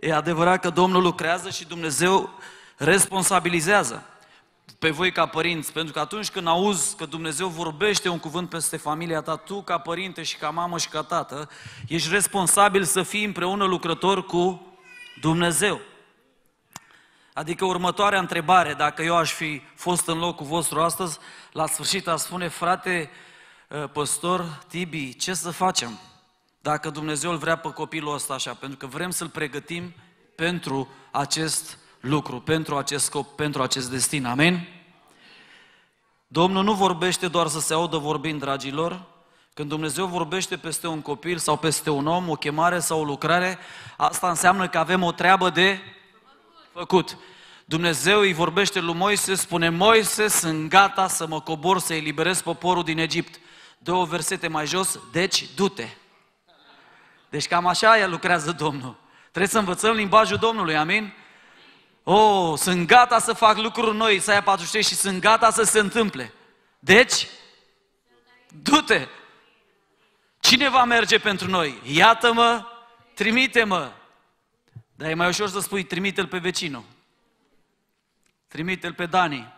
E adevărat că Domnul lucrează și Dumnezeu responsabilizează pe voi ca părinți, pentru că atunci când auzi că Dumnezeu vorbește un cuvânt peste familia ta, tu ca părinte și ca mamă și ca tată, ești responsabil să fii împreună lucrător cu Dumnezeu. Adică următoarea întrebare, dacă eu aș fi fost în locul vostru astăzi, la sfârșit aș spune, frate ă, păstor Tibi, ce să facem? Dacă Dumnezeu îl vrea pe copilul ăsta așa, pentru că vrem să-l pregătim pentru acest lucru, pentru acest scop, pentru acest destin. Amin? Domnul nu vorbește doar să se audă vorbind, dragilor. Când Dumnezeu vorbește peste un copil sau peste un om, o chemare sau o lucrare, asta înseamnă că avem o treabă de făcut. Dumnezeu îi vorbește lui Moise, spune, Moise, sunt gata să mă cobor, să eliberez poporul din Egipt. Două versete mai jos, deci du-te. Deci cam așa ea lucrează Domnul. Trebuie să învățăm limbajul Domnului, amin? Oh, sunt gata să fac lucruri noi, Isaia 43, și sunt gata să se întâmple. Deci, du-te! Cine va merge pentru noi? Iată-mă, trimite-mă! Dar e mai ușor să spui, trimite-l pe vecinul. Trimite-l pe Dani.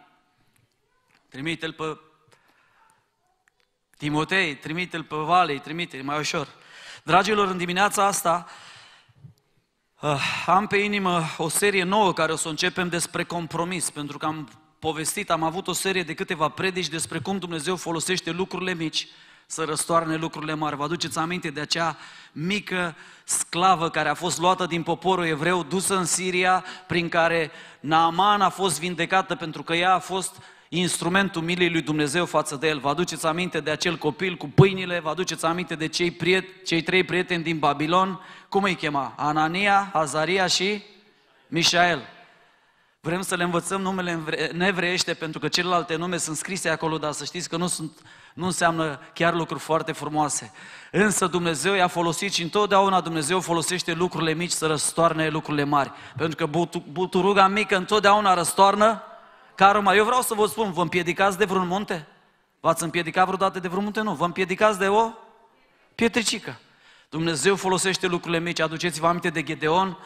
Trimite-l pe Timotei, trimite-l pe Valei, trimite-l, mai ușor. Dragilor, în dimineața asta uh, am pe inimă o serie nouă care o să începem despre compromis, pentru că am povestit, am avut o serie de câteva predici despre cum Dumnezeu folosește lucrurile mici să răstoarne lucrurile mari. Vă aduceți aminte de acea mică sclavă care a fost luată din poporul evreu, dusă în Siria, prin care Naaman a fost vindecată pentru că ea a fost instrumentul milei lui Dumnezeu față de el. Vă aduceți aminte de acel copil cu pâinile, vă aduceți aminte de cei, priet, cei trei prieteni din Babilon, cum îi chema? Anania, Azaria și Mișael. Vrem să le învățăm numele nevreiește pentru că celelalte nume sunt scrise acolo, dar să știți că nu, sunt, nu înseamnă chiar lucruri foarte frumoase. Însă Dumnezeu i-a folosit și întotdeauna Dumnezeu folosește lucrurile mici să răstoarne lucrurile mari. Pentru că buturuga mică întotdeauna răstoarnă carul mare. Eu vreau să vă spun, vă împiedicați de vreun munte? V-ați împiedicat vreodată de vreun munte? Nu. Vă împiedicați de o pietricică. Dumnezeu folosește lucrurile mici. Aduceți-vă aminte de Gedeon,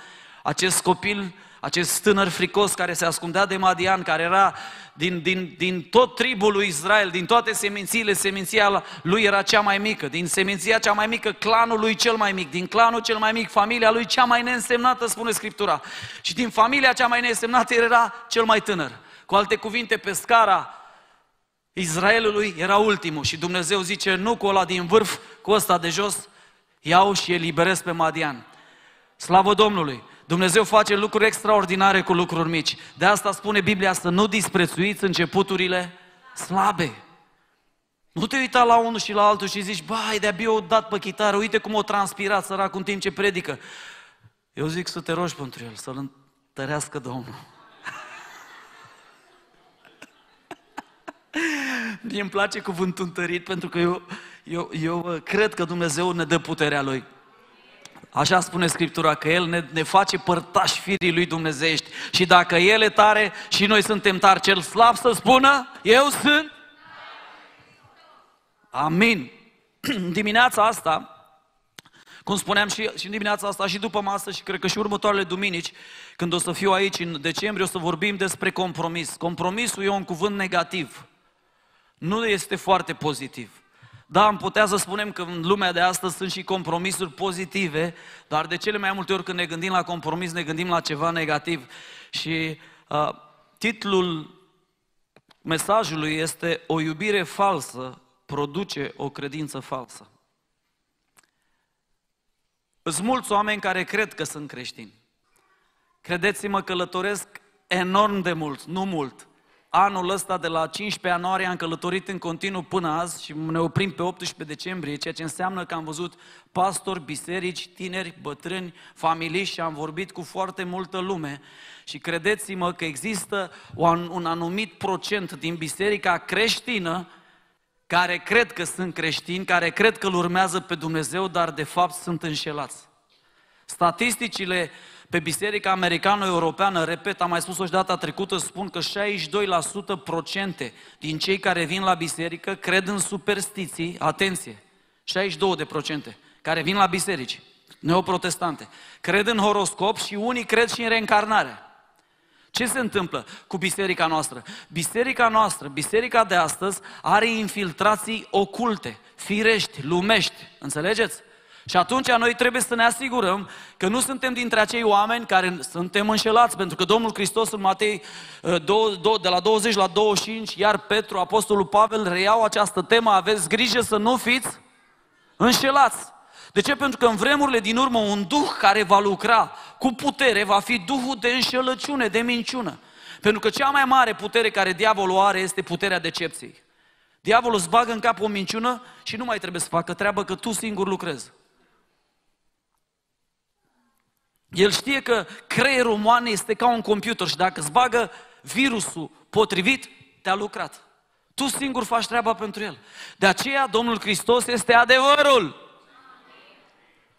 acest copil acest tânăr fricos care se ascundea de Madian, care era din, din, din tot tribul lui Israel, din toate semințiile, seminția lui era cea mai mică, din seminția cea mai mică, clanul lui cel mai mic, din clanul cel mai mic, familia lui cea mai neînsemnată, spune Scriptura. Și din familia cea mai neînsemnată era cel mai tânăr. Cu alte cuvinte, pe scara Israelului era ultimul și Dumnezeu zice, nu cu ăla din vârf, cu ăsta de jos, iau și eliberez pe Madian. Slavă Domnului! Dumnezeu face lucruri extraordinare cu lucruri mici. De asta spune Biblia să nu disprețuiți începuturile slabe. Nu te uita la unul și la altul și zici, bai, de-abia o dat pe chitară, uite cum o transpirat săracul în timp ce predică. Eu zic să te rogi pentru el, să-l întărească Domnul. Mie îmi place cuvântul întărit pentru că eu, eu, eu cred că Dumnezeu ne dă puterea Lui. Așa spune Scriptura, că El ne, ne face părtași firii lui Dumnezeiești. Și dacă El e tare și noi suntem tari, cel slab să spună, eu sunt. Amin. dimineața asta, cum spuneam și, și în dimineața asta și după masă și cred că și următoarele duminici, când o să fiu aici în decembrie, o să vorbim despre compromis. Compromisul e un cuvânt negativ. Nu este foarte pozitiv. Da, am putea să spunem că în lumea de astăzi sunt și compromisuri pozitive, dar de cele mai multe ori când ne gândim la compromis, ne gândim la ceva negativ. Și uh, titlul mesajului este O iubire falsă produce o credință falsă. Sunt mulți oameni care cred că sunt creștini. Credeți-mă, călătoresc enorm de mult, nu mult, anul ăsta, de la 15 ianuarie, am călătorit în continuu până azi și ne oprim pe 18 decembrie, ceea ce înseamnă că am văzut pastori, biserici, tineri, bătrâni, familii și am vorbit cu foarte multă lume. Și credeți-mă că există un, un anumit procent din biserica creștină care cred că sunt creștini, care cred că îl urmează pe Dumnezeu, dar de fapt sunt înșelați. Statisticile pe Biserica Americano-Europeană, repet, am mai spus-o și data trecută, spun că 62% procente din cei care vin la biserică cred în superstiții, atenție, 62 de procente, care vin la biserici. neoprotestante. Cred în horoscop și unii cred și în reîncarnare. Ce se întâmplă cu biserica noastră? Biserica noastră, biserica de astăzi, are infiltrații oculte, firești, lumești. Înțelegeți? Și atunci noi trebuie să ne asigurăm că nu suntem dintre acei oameni care suntem înșelați, pentru că Domnul Hristos în Matei uh, de la 20 la 25, iar Petru, Apostolul Pavel, reiau această temă, aveți grijă să nu fiți înșelați. De ce? Pentru că în vremurile din urmă un duh care va lucra cu putere va fi duhul de înșelăciune, de minciună. Pentru că cea mai mare putere care diavolul are este puterea decepției. Diavolul îți bagă în cap o minciună și nu mai trebuie să facă treabă că tu singur lucrezi. El știe că creierul uman este ca un computer și dacă îți bagă virusul potrivit, te-a lucrat. Tu singur faci treaba pentru el. De aceea Domnul Hristos este adevărul.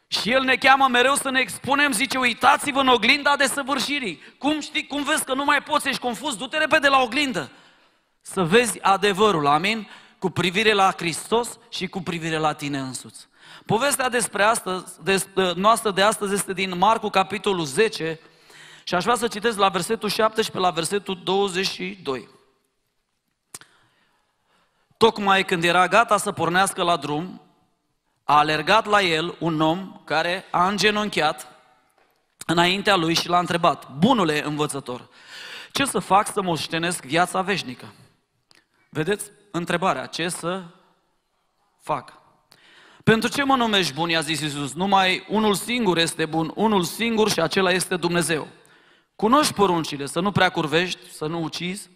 Și El ne cheamă mereu să ne expunem, zice, uitați-vă în oglinda de săvârșirii. Cum știi, cum vezi că nu mai poți, ești confuz, du-te repede la oglindă. Să vezi adevărul, amin? Cu privire la Hristos și cu privire la tine însuți. Povestea despre astăzi, despre noastră de astăzi este din Marcu, capitolul 10, și aș vrea să citesc la versetul 17 la versetul 22. Tocmai când era gata să pornească la drum, a alergat la el un om care a îngenunchiat înaintea lui și l-a întrebat, bunule învățător, ce să fac să moștenesc viața veșnică? Vedeți întrebarea, ce să fac? Pentru ce mă numești bun, i-a zis Iisus, numai unul singur este bun, unul singur și acela este Dumnezeu. Cunoști poruncile, să nu prea curvești, să nu ucizi,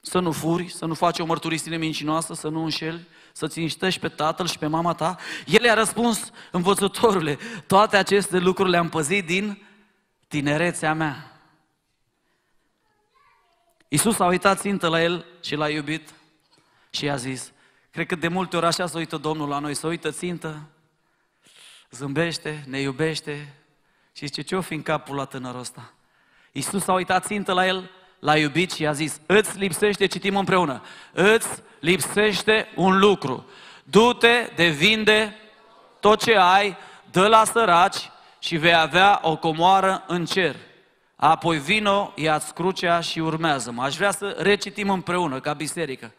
să nu furi, să nu faci o mărturisire mincinoasă, să nu înșeli, să ți pe tatăl și pe mama ta? El i-a răspuns, învățătorule, toate aceste lucruri le-am păzit din tinerețea mea. Iisus a uitat țintă la el și l-a iubit și i-a zis, cred că de multe ori așa se uită Domnul la noi, se uită țintă, zâmbește, ne iubește și zice, ce-o fi în capul la tânărul ăsta? Iisus a uitat țintă la el, l-a iubit și i-a zis, îți lipsește, citim împreună, îți lipsește un lucru. Du-te de vinde tot ce ai, dă la săraci și vei avea o comoară în cer. Apoi vino, ia-ți crucea și urmează-mă. Aș vrea să recitim împreună, ca biserică.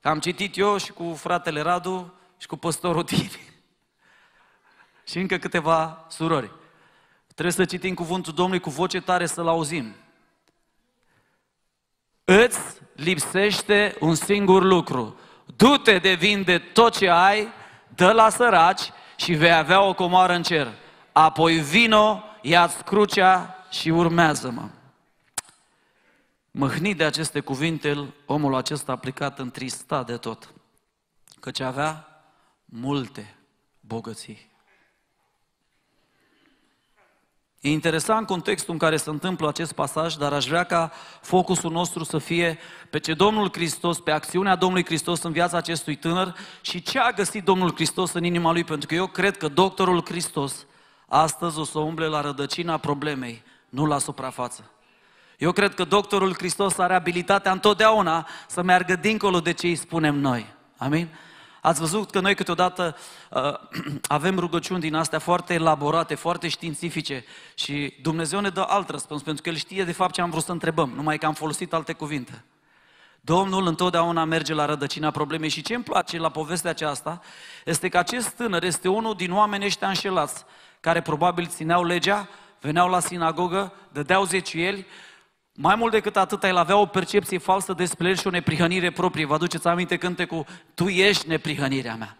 Că am citit eu și cu fratele Radu și cu păstorul Tiri. și încă câteva surori. Trebuie să citim cuvântul Domnului cu voce tare să-l auzim. Îți lipsește un singur lucru. Du-te de vinde tot ce ai, dă la săraci și vei avea o comoară în cer. Apoi vino, ia-ți crucea și urmează-mă. Măhnit de aceste cuvinte, omul acesta a plecat întristat de tot, căci avea multe bogății. E interesant contextul în care se întâmplă acest pasaj, dar aș vrea ca focusul nostru să fie pe ce Domnul Hristos, pe acțiunea Domnului Hristos în viața acestui tânăr și ce a găsit Domnul Hristos în inima lui, pentru că eu cred că doctorul Hristos astăzi o să umble la rădăcina problemei, nu la suprafață. Eu cred că doctorul Hristos are abilitatea întotdeauna să meargă dincolo de ce îi spunem noi. Amin? Ați văzut că noi câteodată uh, avem rugăciuni din astea foarte elaborate, foarte științifice și Dumnezeu ne dă alt răspuns, pentru că El știe de fapt ce am vrut să întrebăm, numai că am folosit alte cuvinte. Domnul întotdeauna merge la rădăcina problemei și ce îmi place la povestea aceasta este că acest tânăr este unul din oamenii ăștia înșelați, care probabil țineau legea, veneau la sinagogă, dădeau zeciuieli, mai mult decât atât, el avea o percepție falsă despre el și o neprihănire proprie. Vă aduceți aminte cântecul Tu ești neprihănirea mea.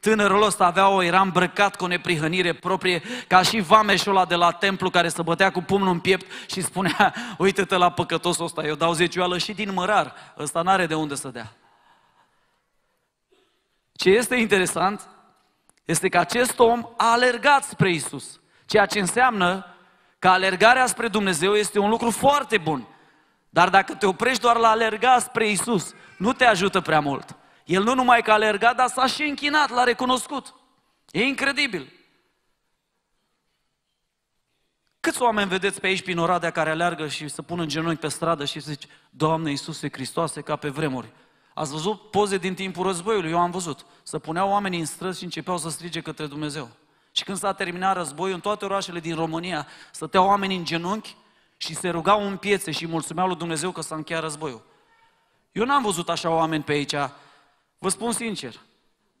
Tânărul ăsta avea o, era îmbrăcat cu o neprihănire proprie, ca și vameșul ăla de la templu care se bătea cu pumnul în piept și spunea, uite-te la păcătosul ăsta, eu dau zecioală și din mărar, ăsta n-are de unde să dea. Ce este interesant este că acest om a alergat spre Isus, ceea ce înseamnă că alergarea spre Dumnezeu este un lucru foarte bun. Dar dacă te oprești doar la alerga spre Isus, nu te ajută prea mult. El nu numai că a alergat, dar s-a și închinat, l-a recunoscut. E incredibil. Câți oameni vedeți pe aici prin Oradea care aleargă și se pun în genunchi pe stradă și zice, Doamne Iisuse Hristoase, ca pe vremuri. Ați văzut poze din timpul războiului? Eu am văzut. Să puneau oamenii în străzi și începeau să strige către Dumnezeu. Și când s-a terminat războiul, în toate orașele din România stăteau oameni în genunchi și se rugau în piețe și mulțumeau lui Dumnezeu că s-a încheiat războiul. Eu n-am văzut așa oameni pe aici, vă spun sincer.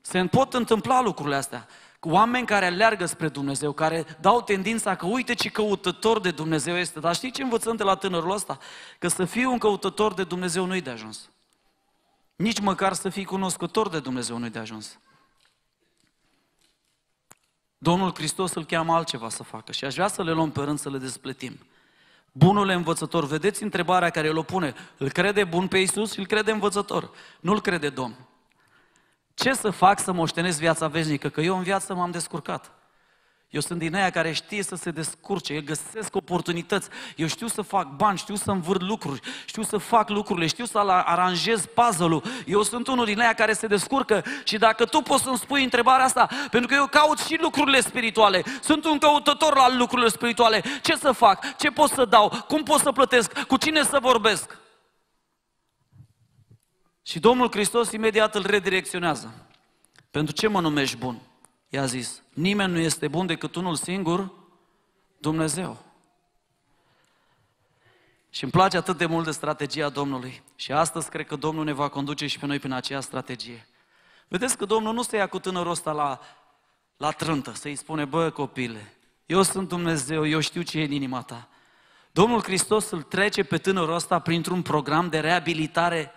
Se pot întâmpla lucrurile astea. Oameni care aleargă spre Dumnezeu, care dau tendința că uite ce căutător de Dumnezeu este. Dar știi ce învățăm de la tânărul ăsta? Că să fii un căutător de Dumnezeu nu-i de ajuns. Nici măcar să fii cunoscător de Dumnezeu nu-i de ajuns. Domnul Hristos îl cheamă altceva să facă și aș vrea să le luăm pe rând să le despletim. Bunul învățător, vedeți întrebarea care îl pune. Îl crede bun pe Iisus și îl crede învățător. Nu-l crede Domn. Ce să fac să moștenesc viața veșnică? Că eu în viață m-am descurcat. Eu sunt din aia care știe să se descurce, eu găsesc oportunități, eu știu să fac bani, știu să învârt lucruri, știu să fac lucrurile, știu să aranjez puzzle-ul. Eu sunt unul din aia care se descurcă și dacă tu poți să-mi spui întrebarea asta, pentru că eu caut și lucrurile spirituale, sunt un căutător la lucrurile spirituale, ce să fac, ce pot să dau, cum pot să plătesc, cu cine să vorbesc? Și Domnul Hristos imediat îl redirecționează. Pentru ce mă numești bun? I-a zis, nimeni nu este bun decât unul singur, Dumnezeu. Și îmi place atât de mult de strategia Domnului. Și astăzi cred că Domnul ne va conduce și pe noi prin aceea strategie. Vedeți că Domnul nu se ia cu tânărul ăsta la, la trântă, să-i spune, bă copile, eu sunt Dumnezeu, eu știu ce e în inima ta. Domnul Hristos îl trece pe tânărul ăsta printr-un program de reabilitare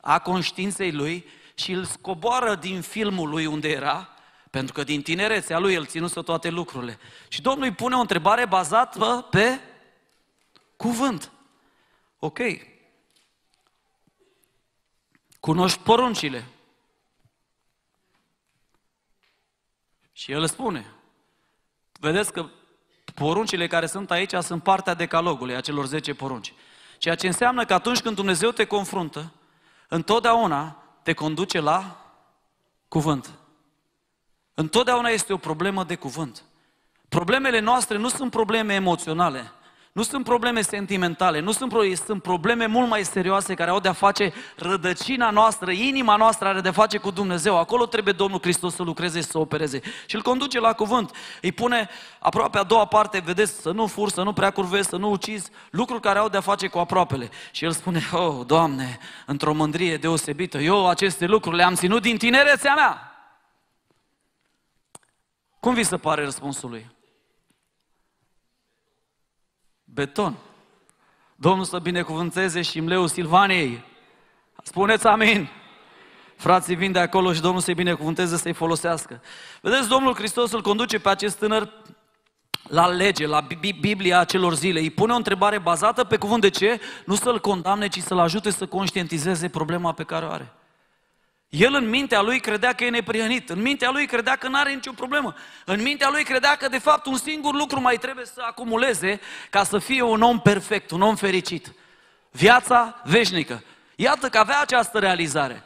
a conștiinței lui și îl scoboară din filmul lui unde era pentru că din tinerețea lui el ținuse toate lucrurile. Și Domnul îi pune o întrebare bazată pe cuvânt. Ok. Cunoști poruncile. Și el spune. Vedeți că poruncile care sunt aici sunt partea decalogului, a celor 10 porunci. Ceea ce înseamnă că atunci când Dumnezeu te confruntă, întotdeauna te conduce la cuvânt. Întotdeauna este o problemă de cuvânt. Problemele noastre nu sunt probleme emoționale, nu sunt probleme sentimentale, nu sunt, probleme, sunt probleme mult mai serioase care au de-a face rădăcina noastră, inima noastră are de-a face cu Dumnezeu. Acolo trebuie Domnul Hristos să lucreze și să opereze. Și îl conduce la cuvânt. Îi pune aproape a doua parte, vedeți, să nu fur, să nu prea curvezi, să nu ucizi, lucruri care au de-a face cu aproapele. Și el spune, oh, Doamne, într-o mândrie deosebită, eu aceste lucruri le-am ținut din tinerețea mea. Cum vi se pare răspunsul lui? Beton. Domnul să binecuvânteze și mleu Silvaniei. Spuneți amin. Frații vin de acolo și Domnul să-i binecuvânteze, să-i folosească. Vedeți, Domnul Hristos îl conduce pe acest tânăr la lege, la Biblia celor zile. Îi pune o întrebare bazată pe cuvânt de ce? Nu să-l condamne, ci să-l ajute să conștientizeze problema pe care o are. El în mintea lui credea că e neprihănit, în mintea lui credea că nu are nicio problemă, în mintea lui credea că de fapt un singur lucru mai trebuie să acumuleze ca să fie un om perfect, un om fericit. Viața veșnică. Iată că avea această realizare.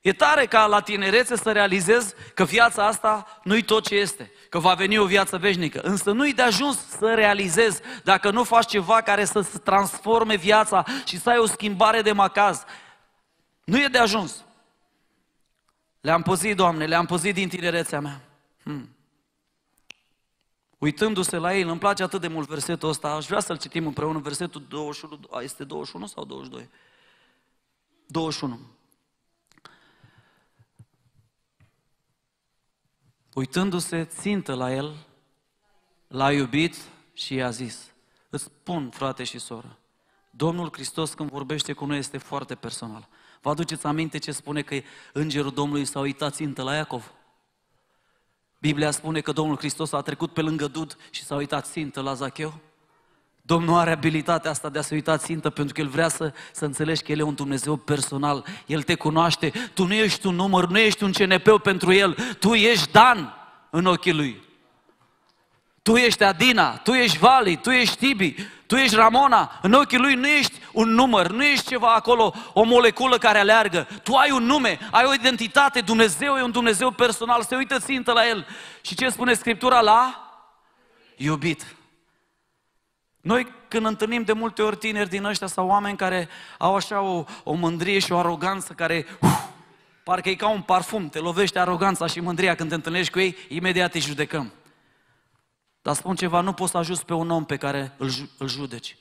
E tare ca la tinerețe să realizezi că viața asta nu-i tot ce este, că va veni o viață veșnică. Însă nu-i de ajuns să realizezi dacă nu faci ceva care să transforme viața și să ai o schimbare de macaz. Nu e de ajuns. Le-am păzit, Doamne, le-am păzit din tinerețea mea. Hmm. Uitându-se la ei, îmi place atât de mult versetul ăsta, aș vrea să-l citim împreună, versetul 21, este 21 sau 22? 21. Uitându-se țintă la el, l-a iubit și i-a zis, îți spun, frate și soră, Domnul Hristos când vorbește cu noi este foarte personal. Vă aduceți aminte ce spune că îngerul Domnului s-a uitat țintă la Iacov? Biblia spune că Domnul Hristos a trecut pe lângă Dud și s-a uitat țintă la Zacheu. Domnul are abilitatea asta de a se uita țintă pentru că El vrea să, să înțelegi că El e un Dumnezeu personal. El te cunoaște. Tu nu ești un număr, nu ești un CNP pentru El. Tu ești Dan în ochii Lui. Tu ești Adina, tu ești Vali, tu ești Tibi, tu ești Ramona, în ochii lui nu ești un număr, nu ești ceva acolo, o moleculă care aleargă. Tu ai un nume, ai o identitate, Dumnezeu e un Dumnezeu personal, se uită țintă la El. Și ce spune Scriptura? La iubit. Noi când întâlnim de multe ori tineri din ăștia sau oameni care au așa o, o mândrie și o aroganță care uf, parcă e ca un parfum, te lovește aroganța și mândria când te întâlnești cu ei, imediat te judecăm. Dar spun ceva, nu poți să ajuți pe un om pe care îl, îl judeci.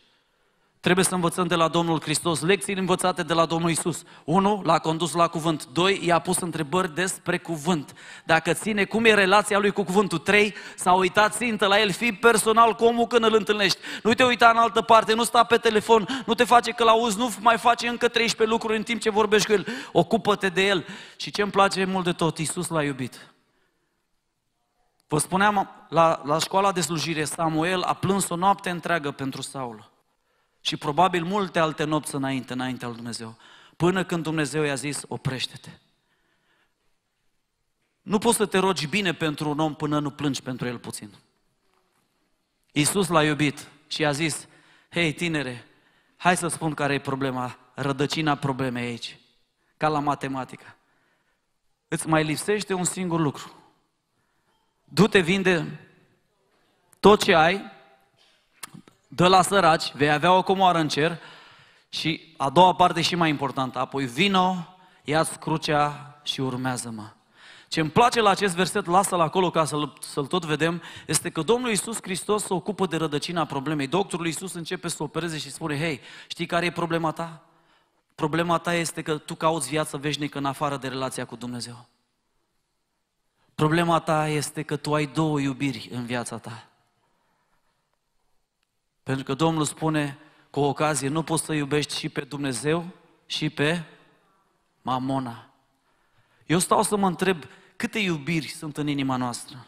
Trebuie să învățăm de la Domnul Hristos, lecții învățate de la Domnul Isus. Unu, l-a condus la cuvânt. Doi, i-a pus întrebări despre cuvânt. Dacă ține cum e relația lui cu cuvântul. Trei, s-a uitat țintă la el, fi personal cu omul când îl întâlnești. Nu te uita în altă parte, nu sta pe telefon, nu te face că l-auzi, nu mai face încă 13 lucruri în timp ce vorbești cu el. Ocupă-te de el. Și ce îmi place mult de tot, Isus l-a iubit. Vă spuneam, la, la școala de slujire, Samuel a plâns o noapte întreagă pentru Saul. Și probabil multe alte nopți înainte, înainte al Dumnezeu. Până când Dumnezeu i-a zis, oprește-te. Nu poți să te rogi bine pentru un om până nu plângi pentru el puțin. Iisus l-a iubit și i-a zis, hei tinere, hai să spun care e problema, rădăcina problemei aici, ca la matematică. Îți mai lipsește un singur lucru. Du-te, vinde tot ce ai dă la săraci, vei avea o comoară în cer și a doua parte și mai importantă, apoi vino, ia-ți crucea și urmează-mă. Ce îmi place la acest verset, lasă-l acolo ca să-l, să tot vedem, este că Domnul Iisus Hristos se ocupă de rădăcina problemei. Doctorul Iisus începe să opereze și spune, hei, știi care e problema ta? Problema ta este că tu cauți viață veșnică în afară de relația cu Dumnezeu. Problema ta este că tu ai două iubiri în viața ta. Pentru că Domnul spune cu o ocazie, nu poți să iubești și pe Dumnezeu și pe Mamona. Eu stau să mă întreb câte iubiri sunt în inima noastră.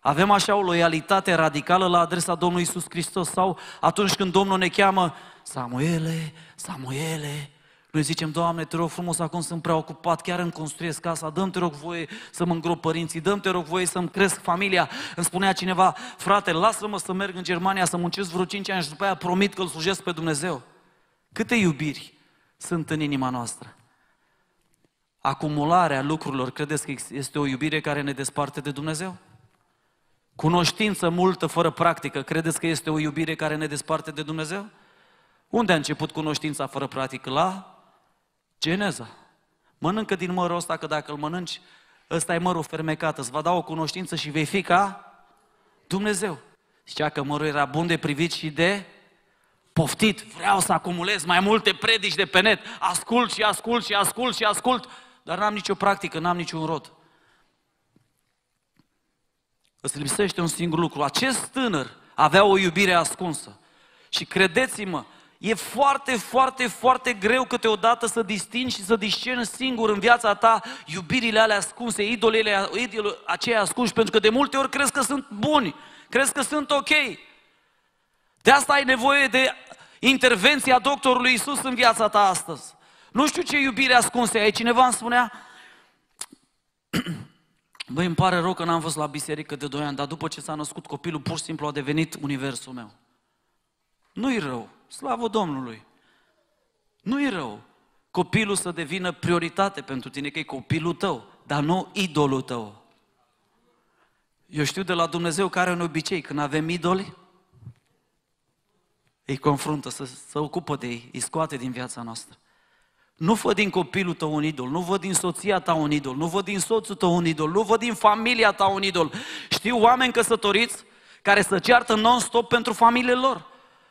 Avem așa o loialitate radicală la adresa Domnului Isus Hristos sau atunci când Domnul ne cheamă Samuele, Samuele, noi zicem, Doamne, te rog frumos, acum sunt prea ocupat, chiar îmi construiesc casa, dăm te rog voie să mă îngrop părinții, dăm te rog voie să-mi cresc familia. Îmi spunea cineva, frate, lasă-mă să merg în Germania, să muncesc vreo 5 ani și după aia promit că îl slujesc pe Dumnezeu. Câte iubiri sunt în inima noastră? Acumularea lucrurilor, credeți că este o iubire care ne desparte de Dumnezeu? Cunoștință multă fără practică, credeți că este o iubire care ne desparte de Dumnezeu? Unde a început cunoștința fără practică? La Geneza. Mănâncă din mărul ăsta, că dacă îl mănânci, ăsta e mărul fermecat, îți va da o cunoștință și vei fi ca Dumnezeu. Zicea că mărul era bun de privit și de poftit. Vreau să acumulez mai multe predici de pe net. Ascult și ascult și ascult și ascult, dar n-am nicio practică, n-am niciun rod. Îți lipsește un singur lucru. Acest tânăr avea o iubire ascunsă. Și credeți-mă, E foarte, foarte, foarte greu câteodată să distingi și să discerni singur în viața ta iubirile alea ascunse, idolele, idolele aceia ascunși, pentru că de multe ori crezi că sunt buni, crezi că sunt ok. De asta ai nevoie de intervenția doctorului Isus în viața ta astăzi. Nu știu ce iubire ascunse ai. Cineva îmi spunea, băi, îmi pare rău că n-am fost la biserică de 2 ani, dar după ce s-a născut copilul, pur și simplu a devenit universul meu. Nu-i rău. Slavă Domnului! Nu e rău copilul să devină prioritate pentru tine, că e copilul tău, dar nu idolul tău. Eu știu de la Dumnezeu care are un obicei, când avem idoli, îi confruntă, să se ocupă de ei, îi scoate din viața noastră. Nu văd din copilul tău un idol, nu văd din soția ta un idol, nu văd din soțul tău un idol, nu văd din familia ta un idol. Știu oameni căsătoriți care să ceartă non-stop pentru familiile lor.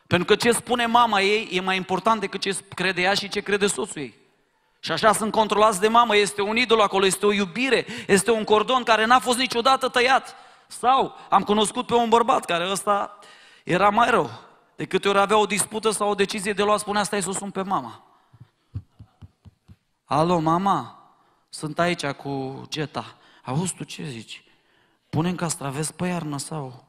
Pentru că ce spune mama ei e mai important decât ce crede ea și ce crede soțul ei. Și așa sunt controlați de mamă, este un idol acolo, este o iubire, este un cordon care n-a fost niciodată tăiat. Sau am cunoscut pe un bărbat care ăsta era mai rău. De câte ori avea o dispută sau o decizie de luat, spunea, stai să o sun pe mama. Alo, mama, sunt aici cu Geta. Auzi tu ce zici? Punem castraveți pe iarnă sau?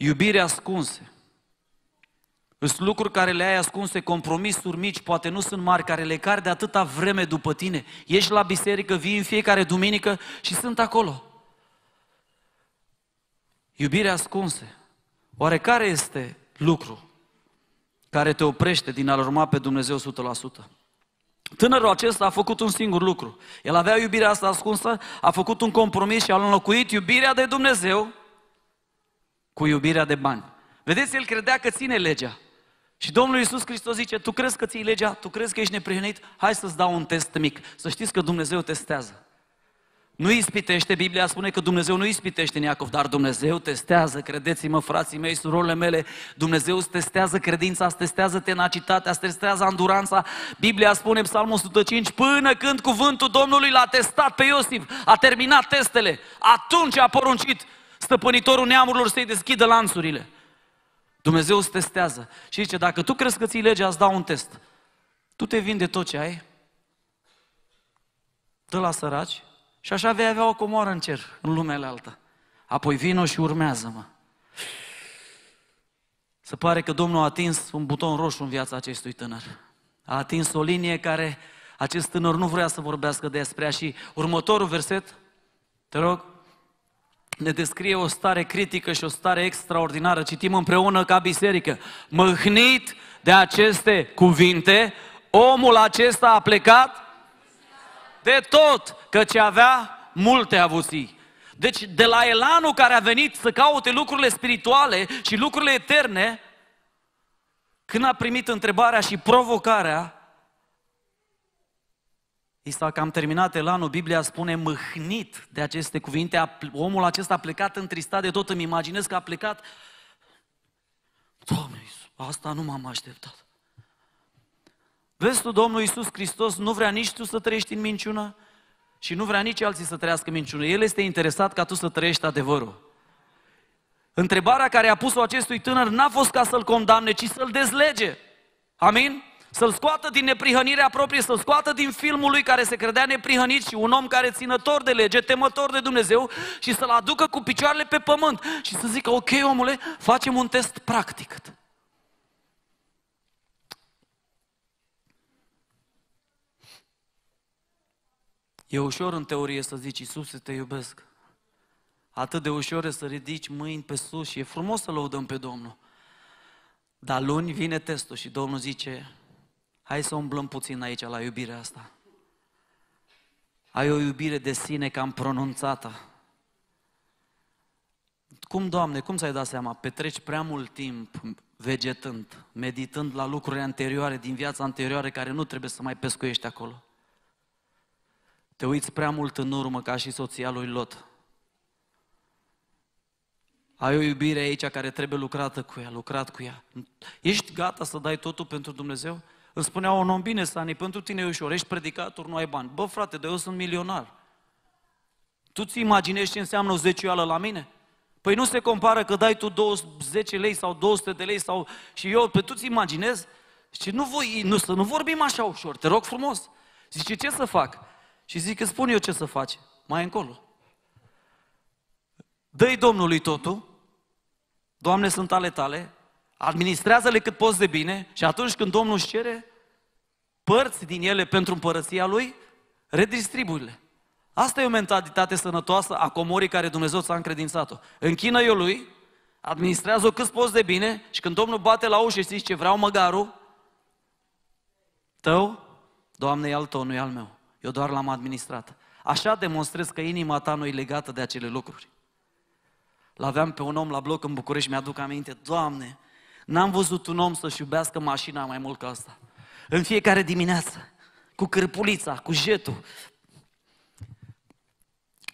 Iubire ascunse. Sunt lucruri care le ai ascunse, compromisuri mici, poate nu sunt mari, care le cari de atâta vreme după tine. Ești la biserică, vii în fiecare duminică și sunt acolo. Iubire ascunse. Oare care este lucru care te oprește din a-L urma pe Dumnezeu 100%? Tânărul acesta a făcut un singur lucru. El avea iubirea asta ascunsă, a făcut un compromis și a înlocuit iubirea de Dumnezeu cu iubirea de bani. Vedeți, el credea că ține legea. Și Domnul Iisus Hristos zice, tu crezi că ții legea, tu crezi că ești neprihănit, hai să-ți dau un test mic, să știți că Dumnezeu testează. Nu ispitește, Biblia spune că Dumnezeu nu ispitește în Iacov, dar Dumnezeu testează, credeți-mă, frații mei, surorile mele, Dumnezeu îți testează credința, îți testează tenacitatea, îți testează anduranța. Biblia spune, Psalmul 105, până când cuvântul Domnului l-a testat pe Iosif, a terminat testele, atunci a poruncit stăpânitorul neamurilor să-i deschidă lanțurile. Dumnezeu îți testează și zice, dacă tu crezi că ții legea, îți dau un test. Tu te vinde tot ce ai, dă la săraci, și așa vei avea o comoară în cer, în lumea alta. Apoi vino și urmează-mă. Se pare că Domnul a atins un buton roșu în viața acestui tânăr. A atins o linie care acest tânăr nu vrea să vorbească despre ea și următorul verset, te rog, ne descrie o stare critică și o stare extraordinară. Citim împreună ca biserică. Măhnit de aceste cuvinte, omul acesta a plecat de tot, căci avea multe avuții. Deci de la elanul care a venit să caute lucrurile spirituale și lucrurile eterne, când a primit întrebarea și provocarea, i s-a cam terminat elanul, Biblia spune mâhnit de aceste cuvinte, omul acesta a plecat întristat de tot, îmi imaginez că a plecat, Doamne, asta nu m-am așteptat. Vezi tu, Domnul Iisus Hristos nu vrea nici tu să trăiești în minciună și nu vrea nici alții să trăiască minciună. El este interesat ca tu să trăiești adevărul. Întrebarea care a pus-o acestui tânăr n-a fost ca să-l condamne, ci să-l dezlege. Amin? Să-l scoată din neprihănirea proprie, să-l scoată din filmul lui care se credea neprihănit și un om care ținător de lege, temător de Dumnezeu și să-l aducă cu picioarele pe pământ și să zică, ok omule, facem un test practic. E ușor în teorie să zici, Iisus, te iubesc. Atât de ușor e să ridici mâini pe sus și e frumos să lăudăm pe Domnul. Dar luni vine testul și Domnul zice, hai să umblăm puțin aici la iubirea asta. Ai o iubire de sine cam pronunțată. Cum, Doamne, cum ți-ai dat seama? Petreci prea mult timp vegetând, meditând la lucruri anterioare, din viața anterioară, care nu trebuie să mai pescuiești acolo. Te uiți prea mult în urmă ca și soția lui Lot. Ai o iubire aici care trebuie lucrată cu ea, lucrat cu ea. Ești gata să dai totul pentru Dumnezeu? Îmi spunea un om, bine, Sani, pentru tine e ușor, ești predicator, nu ai bani. Bă, frate, dar eu sunt milionar. Tu ți imaginezi ce înseamnă o zecioală la mine? Păi nu se compară că dai tu 10 lei sau 200 de lei sau... Și eu, pe tu ți imaginezi? Și nu, voi, nu, să nu vorbim așa ușor, te rog frumos. Zice, ce să fac? Și zic că spun eu ce să faci, mai încolo. Dă-i Domnului totul, Doamne, sunt ale tale, administrează-le cât poți de bine și atunci când Domnul își cere părți din ele pentru împărăția Lui, redistribuile. Asta e o mentalitate sănătoasă a comorii care Dumnezeu ți-a încredințat-o. Închină eu Lui, administrează-o cât poți de bine și când Domnul bate la ușă și zice vreau măgarul tău, Doamne, e al tău, nu e al meu. Eu doar l-am administrat. Așa demonstrez că inima ta nu e legată de acele lucruri. L-aveam pe un om la bloc în București, mi-aduc aminte, Doamne, n-am văzut un om să-și iubească mașina mai mult ca asta. În fiecare dimineață, cu cârpulița, cu jetul.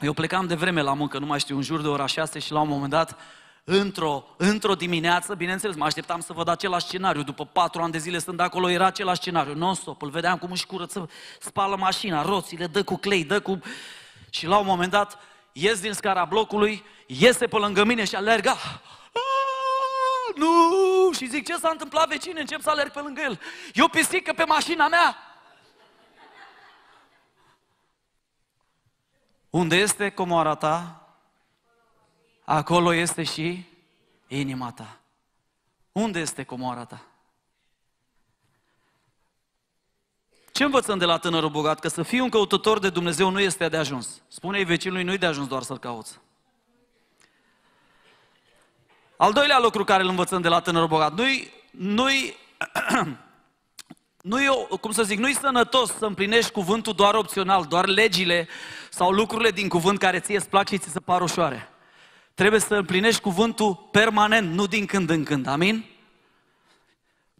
Eu plecam de vreme la muncă, nu mai știu, în jur de ora 6 și la un moment dat într-o, într-o dimineață, bineînțeles, mă așteptam să văd același scenariu. După patru ani de zile stând acolo, era același scenariu, non-stop. Îl vedeam cum își curăță, spală mașina, roțile, dă cu clei, dă cu... Și la un moment dat, ies din scara blocului, iese pe lângă mine și alerga. Nu! Și zic, ce s-a întâmplat vecine? Încep să alerg pe lângă el. E o pisică pe mașina mea! Unde este comoara ta? acolo este și inima ta. Unde este comoara ta? Ce învățăm de la tânărul bogat? Că să fii un căutător de Dumnezeu nu este de ajuns. Spune-i vecinului, nu-i de ajuns doar să-l cauți. Al doilea lucru care îl învățăm de la tânărul bogat, nu-i, nu-i, nu-i, cum să zic, nu-i sănătos să împlinești cuvântul doar opțional, doar legile sau lucrurile din cuvânt care ție îți plac și ți se par ușoare. Trebuie să împlinești cuvântul permanent, nu din când în când. Amin?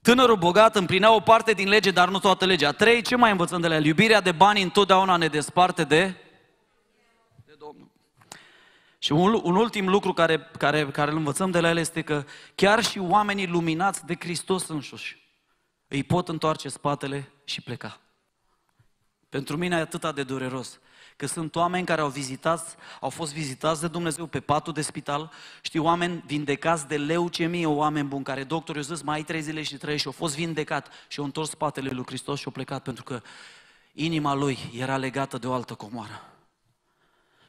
Tânărul bogat împlinea o parte din lege, dar nu toată legea. Trei, ce mai învățăm de la el? Iubirea de bani întotdeauna ne desparte de, de Domnul. Și un, un ultim lucru care, care, care îl învățăm de la el este că chiar și oamenii luminați de Hristos înșuși îi pot întoarce spatele și pleca. Pentru mine e atât de dureros că sunt oameni care au vizitat, au fost vizitați de Dumnezeu pe patul de spital, știu oameni vindecați de leucemie, oameni buni, care doctorul i-a zis mai ai trei zile și trei și au fost vindecat și au întors spatele lui Hristos și au plecat pentru că inima lui era legată de o altă comoară.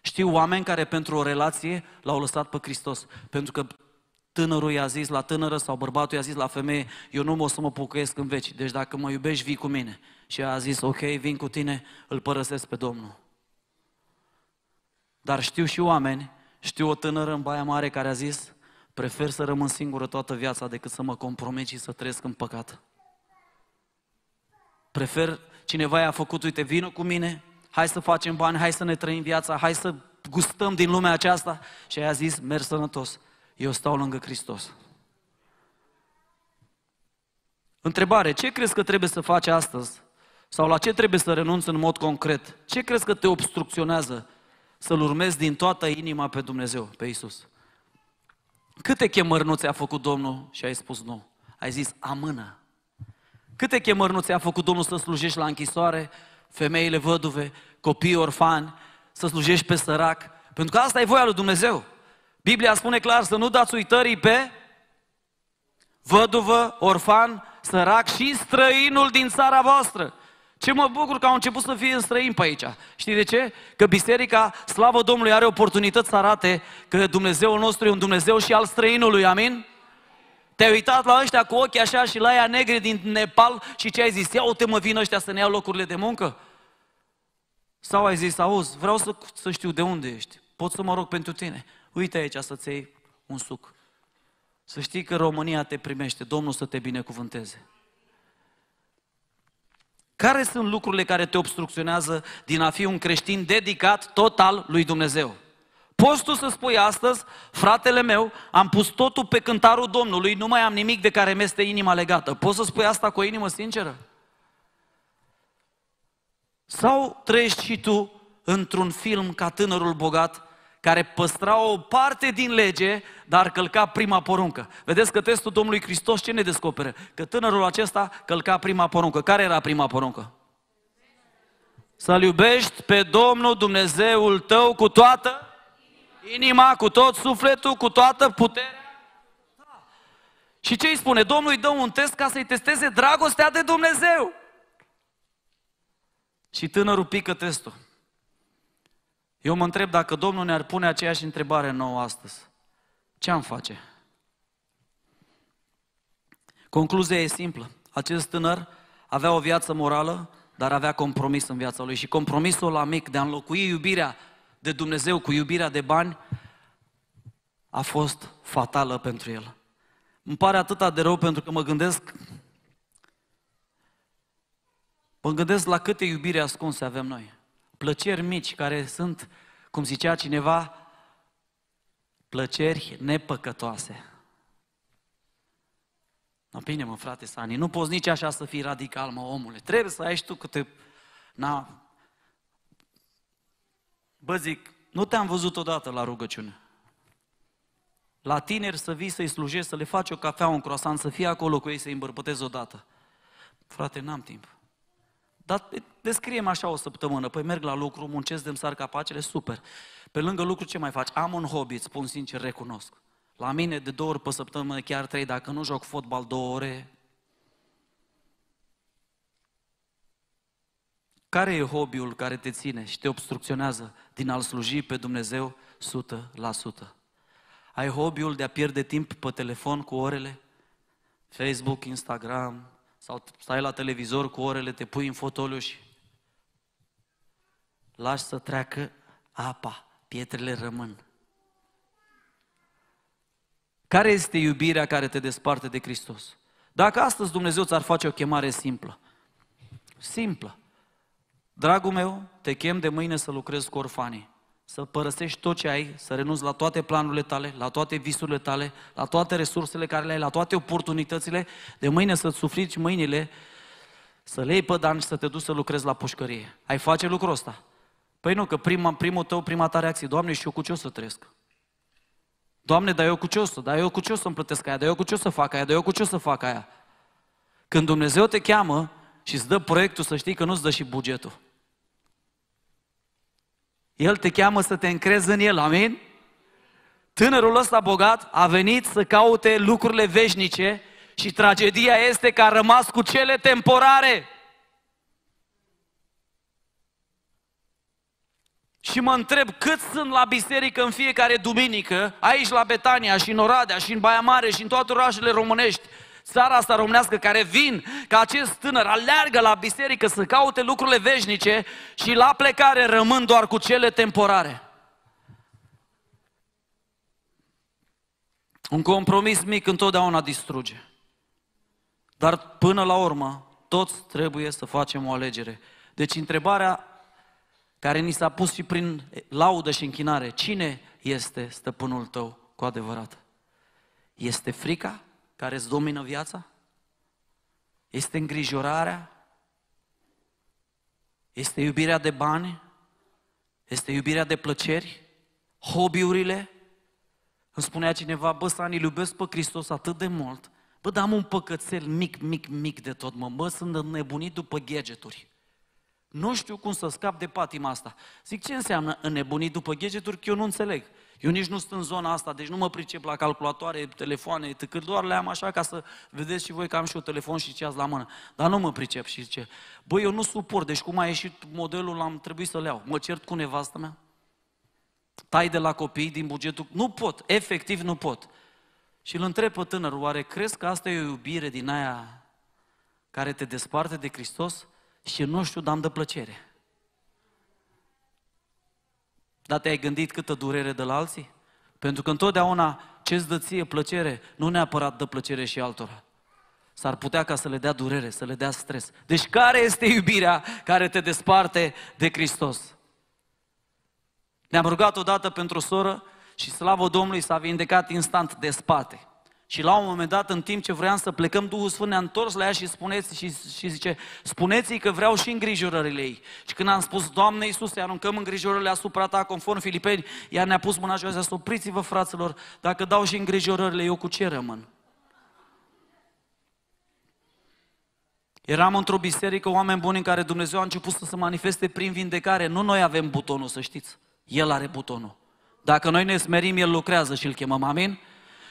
Știu oameni care pentru o relație l-au lăsat pe Hristos, pentru că tânărul i-a zis la tânără sau bărbatul i-a zis la femeie, eu nu mă o să mă pocăiesc în veci, deci dacă mă iubești, vii cu mine. Și a zis, ok, vin cu tine, îl părăsesc pe Domnul. Dar știu și oameni, știu o tânără în Baia Mare care a zis, prefer să rămân singură toată viața decât să mă compromet și să trăiesc în păcat. Prefer, cineva i-a făcut, uite, vină cu mine, hai să facem bani, hai să ne trăim viața, hai să gustăm din lumea aceasta. Și a zis, merg sănătos, eu stau lângă Hristos. Întrebare, ce crezi că trebuie să faci astăzi? Sau la ce trebuie să renunți în mod concret? Ce crezi că te obstrucționează să-L urmezi din toată inima pe Dumnezeu, pe Isus? Câte chemări nu ți-a făcut Domnul și ai spus nu? Ai zis amână. Câte chemări nu ți-a făcut Domnul să slujești la închisoare, femeile văduve, copii orfani, să slujești pe sărac? Pentru că asta e voia lui Dumnezeu. Biblia spune clar să nu dați uitării pe văduvă, orfan, sărac și străinul din țara voastră. Ce mă bucur că au început să fie în străin pe aici. Știi de ce? Că biserica, slavă Domnului, are oportunități să arate că Dumnezeul nostru e un Dumnezeu și al străinului, amin? Te-ai uitat la ăștia cu ochii așa și la ea negri din Nepal și ce ai zis? Ia uite mă vin ăștia să ne iau locurile de muncă? Sau ai zis, auzi, vreau să, să știu de unde ești. Pot să mă rog pentru tine. Uite aici să-ți iei un suc. Să știi că România te primește, Domnul să te binecuvânteze. Care sunt lucrurile care te obstrucționează din a fi un creștin dedicat total lui Dumnezeu? Poți tu să spui astăzi, fratele meu, am pus totul pe cântarul Domnului, nu mai am nimic de care mi-este inima legată. Poți să spui asta cu o inimă sinceră? Sau trăiești și tu într-un film ca tânărul bogat, care păstra o parte din lege, dar călca prima poruncă. Vedeți că testul Domnului Hristos ce ne descoperă? Că tânărul acesta călca prima poruncă. Care era prima poruncă? Să-L iubești pe Domnul Dumnezeul tău cu toată inima, cu tot sufletul, cu toată puterea. Da. Și ce îi spune? Domnul îi dă un test ca să-i testeze dragostea de Dumnezeu. Și tânărul pică testul. Eu mă întreb dacă Domnul ne-ar pune aceeași întrebare nouă astăzi. Ce am face? Concluzia e simplă. Acest tânăr avea o viață morală, dar avea compromis în viața lui. Și compromisul la mic de a înlocui iubirea de Dumnezeu cu iubirea de bani a fost fatală pentru el. Îmi pare atât de rău pentru că mă gândesc mă gândesc la câte iubire ascunse avem noi plăceri mici care sunt, cum zicea cineva, plăceri nepăcătoase. No, bine mă, frate Sani, nu poți nici așa să fii radical, mă, omule. Trebuie să ai și tu câte... Na... Bă, zic, nu te-am văzut odată la rugăciune. La tineri să vii să-i slujești, să le faci o cafea, un croissant, să fii acolo cu ei, să-i îmbărbătezi odată. Frate, n-am timp. Dar descriem așa o săptămână, păi merg la lucru, muncesc de sar capacele, super. Pe lângă lucru ce mai faci? Am un hobby, îți spun sincer, recunosc. La mine de două ori pe săptămână, chiar trei, dacă nu joc fotbal două ore. Care e hobby-ul care te ține și te obstrucționează din a-L sluji pe Dumnezeu 100%? Ai hobby-ul de a pierde timp pe telefon cu orele? Facebook, Instagram, sau stai la televizor cu orele, te pui în fotoliu și lași să treacă apa, pietrele rămân. Care este iubirea care te desparte de Hristos? Dacă astăzi Dumnezeu ți-ar face o chemare simplă, simplă, dragul meu, te chem de mâine să lucrezi cu orfanii. să părăsești tot ce ai, să renunți la toate planurile tale, la toate visurile tale, la toate resursele care le ai, la toate oportunitățile, de mâine să-ți sufrici mâinile, să le iei pe dan și să te duci să lucrezi la pușcărie. Ai face lucrul ăsta? Păi nu, că prima, primul tău, prima ta reacție, Doamne, și eu cu ce o să trăiesc? Doamne, dar eu cu ce o să? Dar eu cu ce o să-mi plătesc aia? Dar eu cu ce o să fac aia? Dar eu cu ce o să fac aia? Când Dumnezeu te cheamă și îți dă proiectul, să știi că nu-ți dă și bugetul. El te cheamă să te încrezi în El, amin? Tânărul ăsta bogat a venit să caute lucrurile veșnice și tragedia este că a rămas cu cele temporare. Și mă întreb cât sunt la biserică în fiecare duminică, aici la Betania și în Oradea și în Baia Mare și în toate orașele românești, țara asta românească care vin ca acest tânăr aleargă la biserică să caute lucrurile veșnice și la plecare rămân doar cu cele temporare. Un compromis mic întotdeauna distruge. Dar până la urmă, toți trebuie să facem o alegere. Deci întrebarea care ni s-a pus și prin laudă și închinare, cine este stăpânul tău cu adevărat? Este frica care îți domină viața? Este îngrijorarea? Este iubirea de bani? Este iubirea de plăceri? Hobby-urile? Îmi spunea cineva, bă, să îl iubesc pe Hristos atât de mult, bă, dar am un păcățel mic, mic, mic de tot, mă, bă, sunt nebunit după gadgeturi. Nu știu cum să scap de patima asta. Zic, ce înseamnă înnebunit după gadgeturi, că eu nu înțeleg. Eu nici nu sunt în zona asta, deci nu mă pricep la calculatoare, telefoane, tăcât doar le am așa ca să vedeți și voi că am și un telefon și ceas la mână. Dar nu mă pricep și zice, băi, eu nu suport, deci cum a ieșit modelul, am trebuit să le iau. Mă cert cu nevastă mea? Tai de la copii din bugetul? Nu pot, efectiv nu pot. Și îl întreb pe tânărul, oare crezi că asta e o iubire din aia care te desparte de Hristos? Și nu știu, dar am de plăcere. Dar te-ai gândit câtă durere de la alții? Pentru că întotdeauna ce-ți dă ție plăcere, nu neapărat dă plăcere și altora. S-ar putea ca să le dea durere, să le dea stres. Deci care este iubirea care te desparte de Hristos? Ne-am rugat odată pentru o soră și slavă Domnului s-a vindecat instant de spate. Și la un moment dat, în timp ce vreau să plecăm, Duhul Sfânt ne-a întors la ea și, spuneți, și, și zice, spuneți-i că vreau și îngrijorările ei. Și când am spus, Doamne Iisus, aruncăm îngrijorările asupra ta, conform Filipeni, ea ne-a pus mâna și a zis, opriți-vă, fraților, dacă dau și îngrijorările, eu cu ce rămân? Eram într-o biserică, oameni buni în care Dumnezeu a început să se manifeste prin vindecare. Nu noi avem butonul, să știți. El are butonul. Dacă noi ne smerim, El lucrează și îl chemăm. Amin?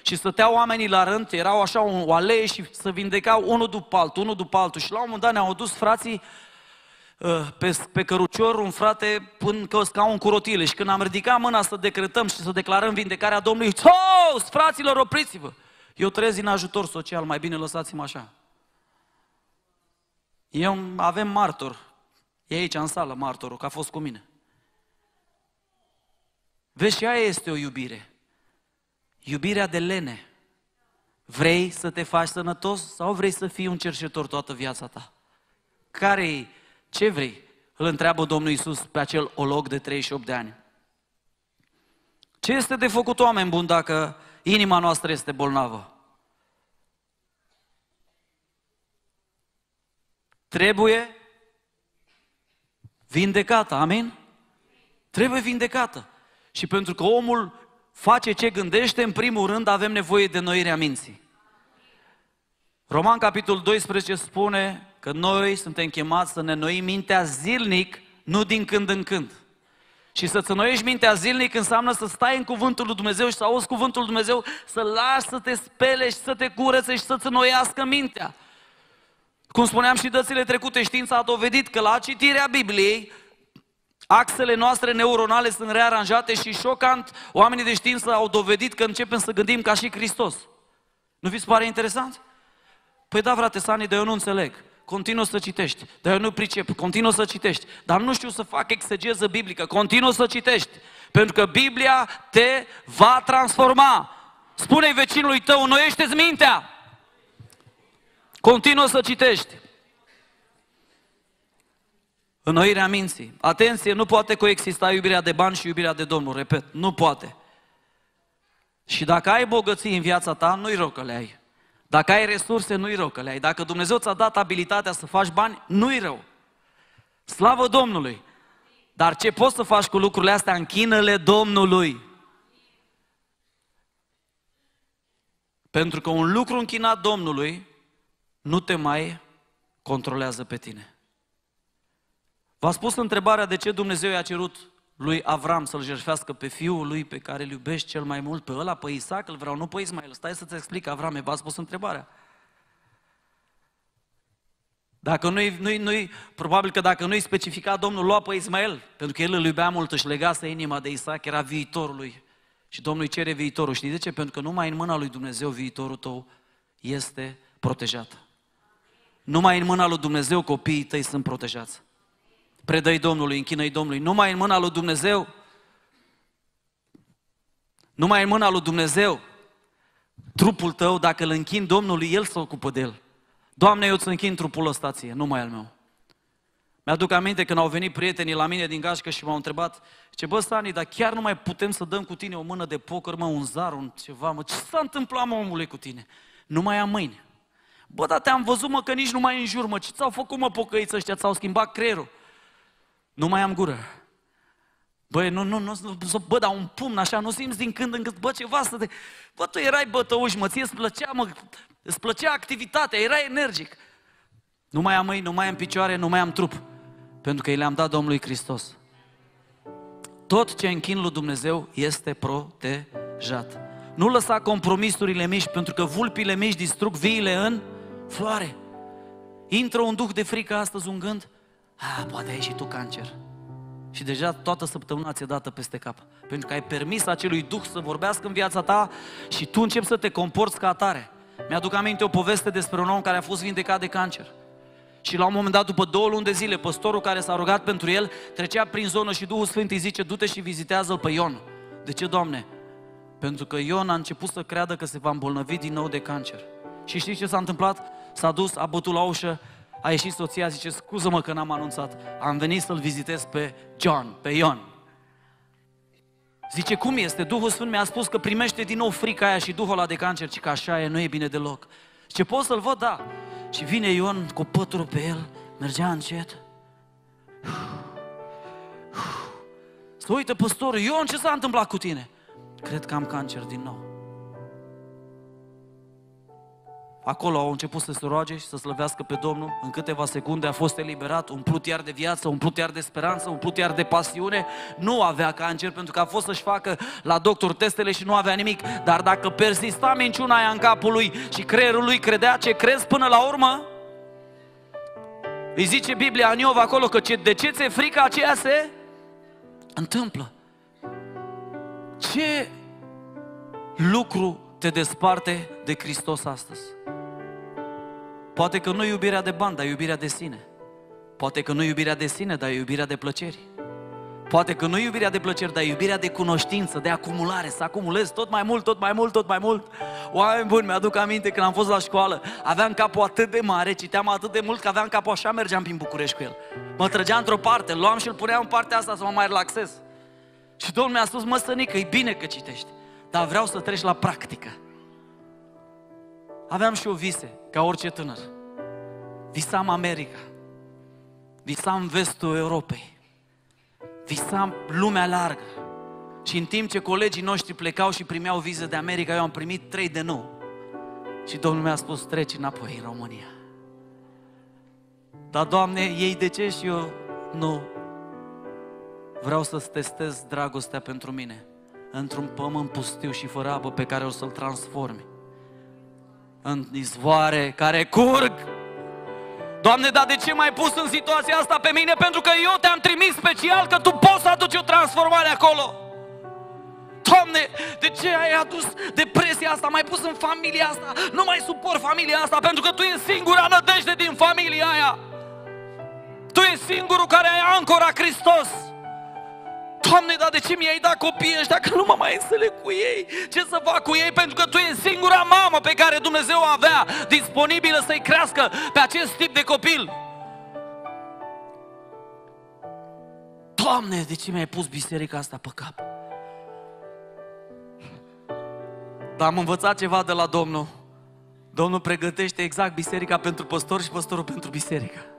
Și stăteau oamenii la rând, erau așa o alee și se vindecau unul după altul, unul după altul. Și la un moment dat ne-au dus frații uh, pe, pe cărucior, un frate până că un cu rotile. Și când am ridicat mâna să decretăm și să declarăm vindecarea Domnului, toți fraților, opriți-vă! Eu trăiesc din ajutor social, mai bine lăsați-mă așa. Eu avem martor. E aici în sală martorul, că a fost cu mine. Vezi, și aia este o iubire. Iubirea de lene. Vrei să te faci sănătos sau vrei să fii un cerșetor toată viața ta? care ce vrei? Îl întreabă Domnul Isus pe acel olog de 38 de ani. Ce este de făcut oameni buni dacă inima noastră este bolnavă? Trebuie vindecată, amin? Trebuie vindecată. Și pentru că omul face ce gândește, în primul rând avem nevoie de noirea minții. Roman capitolul 12 spune că noi suntem chemați să ne noim mintea zilnic, nu din când în când. Și să-ți noiești mintea zilnic înseamnă să stai în cuvântul lui Dumnezeu și să auzi cuvântul lui Dumnezeu, să lași să te spele și să te curățe și să-ți noiască mintea. Cum spuneam și dățile trecute, știința a dovedit că la citirea Bibliei Axele noastre neuronale sunt rearanjate și șocant, oamenii de știință au dovedit că începem să gândim ca și Hristos. Nu vi se pare interesant? Păi da, frate Sani, dar eu nu înțeleg. Continuă să citești, dar eu nu pricep, continuă să citești. Dar nu știu să fac exegeză biblică, continuă să citești. Pentru că Biblia te va transforma. Spune-i vecinului tău, noiește-ți mintea. Continuă să citești. Înnoirea minții. Atenție, nu poate coexista iubirea de bani și iubirea de Domnul. Repet, nu poate. Și dacă ai bogății în viața ta, nu-i rău că le ai. Dacă ai resurse, nu-i rău că le ai. Dacă Dumnezeu ți-a dat abilitatea să faci bani, nu-i rău. Slavă Domnului! Dar ce poți să faci cu lucrurile astea? Închină-le Domnului. Pentru că un lucru închinat Domnului nu te mai controlează pe tine. V-a spus întrebarea de ce Dumnezeu i-a cerut lui Avram să-l jertfească pe fiul lui pe care îl iubești cel mai mult, pe ăla, pe Isaac, îl vreau, nu pe Ismael. Stai să-ți explic, Avram, v-a spus întrebarea. Dacă nu-i, nu-i, nu-i, probabil că dacă nu-i specifica Domnul, lua pe Ismael, pentru că el îl iubea mult, își legase inima de Isaac, era viitorul lui. Și Domnul îi cere viitorul. Știi de ce? Pentru că numai în mâna lui Dumnezeu viitorul tău este protejat. Numai în mâna lui Dumnezeu copiii tăi sunt protejați. Predă-i Domnului, închină-i Domnului. Numai în mâna lui Dumnezeu, numai în mâna lui Dumnezeu, trupul tău, dacă îl închin Domnului, El se ocupă de el. Doamne, eu îți închin trupul ăsta ție, numai al meu. Mi-aduc aminte când au venit prietenii la mine din gașcă și m-au întrebat, ce bă, Sani, dar chiar nu mai putem să dăm cu tine o mână de poker, mă, un zar, un ceva, mă, ce s-a întâmplat, mă, omule, cu tine? Nu mai am mâini. Bă, dar te-am văzut, mă, că nici nu mai înjur, mă, ce ți-au făcut, mă, pocăiți ăștia, ți-au schimbat creierul. Nu mai am gură. Băi, nu, nu, nu, bă, dar un pumn așa, nu simți din când în când, bă, ceva să te... Bă, tu erai bătăuș, mă, ție îți plăcea, mă, îți plăcea activitatea, erai energic. Nu mai am mâini, nu mai am picioare, nu mai am trup. Pentru că îi le-am dat Domnului Hristos. Tot ce închin lui Dumnezeu este protejat. Nu lăsa compromisurile mici, pentru că vulpile mici distrug viile în floare. Intră un duh de frică astăzi, un gând, a, poate ai și tu cancer. Și deja toată săptămâna ți-e dată peste cap. Pentru că ai permis acelui Duh să vorbească în viața ta și tu începi să te comporți ca atare. Mi-aduc aminte o poveste despre un om care a fost vindecat de cancer. Și la un moment dat, după două luni de zile, păstorul care s-a rugat pentru el trecea prin zonă și Duhul Sfânt îi zice, du-te și vizitează-l pe Ion. De ce, Doamne? Pentru că Ion a început să creadă că se va îmbolnăvi din nou de cancer. Și știți ce s-a întâmplat? S-a dus, a bătut la ușă, a ieșit soția, zice, scuză-mă că n-am anunțat, am venit să-l vizitez pe John, pe Ion. Zice, cum este? Duhul Sfânt mi-a spus că primește din nou frica aia și Duhul ăla de cancer, ci că așa e, nu e bine deloc. Ce pot să-l văd? Da. Și vine Ion cu păturul pe el, mergea încet. Să uită păstorul, Ion, ce s-a întâmplat cu tine? Cred că am cancer din nou. Acolo au început să se roage și să slăvească pe Domnul. În câteva secunde a fost eliberat, umplut iar de viață, umplut iar de speranță, umplut iar de pasiune. Nu avea cancer pentru că a fost să-și facă la doctor testele și nu avea nimic. Dar dacă persista minciuna aia în capul lui și creierul lui credea ce crezi până la urmă, îi zice Biblia în Iov acolo că de ce ți-e frică aceea se întâmplă. Ce lucru te desparte de Hristos astăzi? Poate că nu iubirea de bani, dar iubirea de sine. Poate că nu iubirea de sine, dar iubirea de plăceri. Poate că nu iubirea de plăceri, dar iubirea de cunoștință, de acumulare, să acumulezi tot mai mult, tot mai mult, tot mai mult. Oameni buni, mi-aduc aminte când am fost la școală, aveam capul atât de mare, citeam atât de mult că aveam capul așa, mergeam prin București cu el. Mă trăgea într-o parte, îl luam și îl puneam în partea asta să mă mai relaxez. Și Domnul mi-a spus, mă sănică, e bine că citești, dar vreau să treci la practică. Aveam și o vise, ca orice tânăr. Visam America. Visam vestul Europei. Visam lumea largă. Și în timp ce colegii noștri plecau și primeau vize de America, eu am primit trei de nou. Și Domnul mi-a spus, treci înapoi în România. Dar, Doamne, ei de ce și eu nu? Vreau să-ți testez dragostea pentru mine într-un pământ pustiu și fără apă pe care o să-l transformi în izvoare care curg. Doamne, dar de ce m-ai pus în situația asta pe mine? Pentru că eu te-am trimis special că Tu poți să aduci o transformare acolo. Doamne, de ce ai adus depresia asta, mai pus în familia asta? Nu mai suport familia asta pentru că Tu ești singura nădejde din familia aia. Tu ești singurul care ai ancora Hristos. Doamne, dar de ce mi-ai dat copiii ăștia că nu mă mai înțeleg cu ei? Ce să fac cu ei? Pentru că Tu ești singura mamă pe care Dumnezeu o avea disponibilă să-i crească pe acest tip de copil. Doamne, de ce mi-ai pus biserica asta pe cap? Dar am învățat ceva de la Domnul. Domnul pregătește exact biserica pentru păstor și păstorul pentru biserică.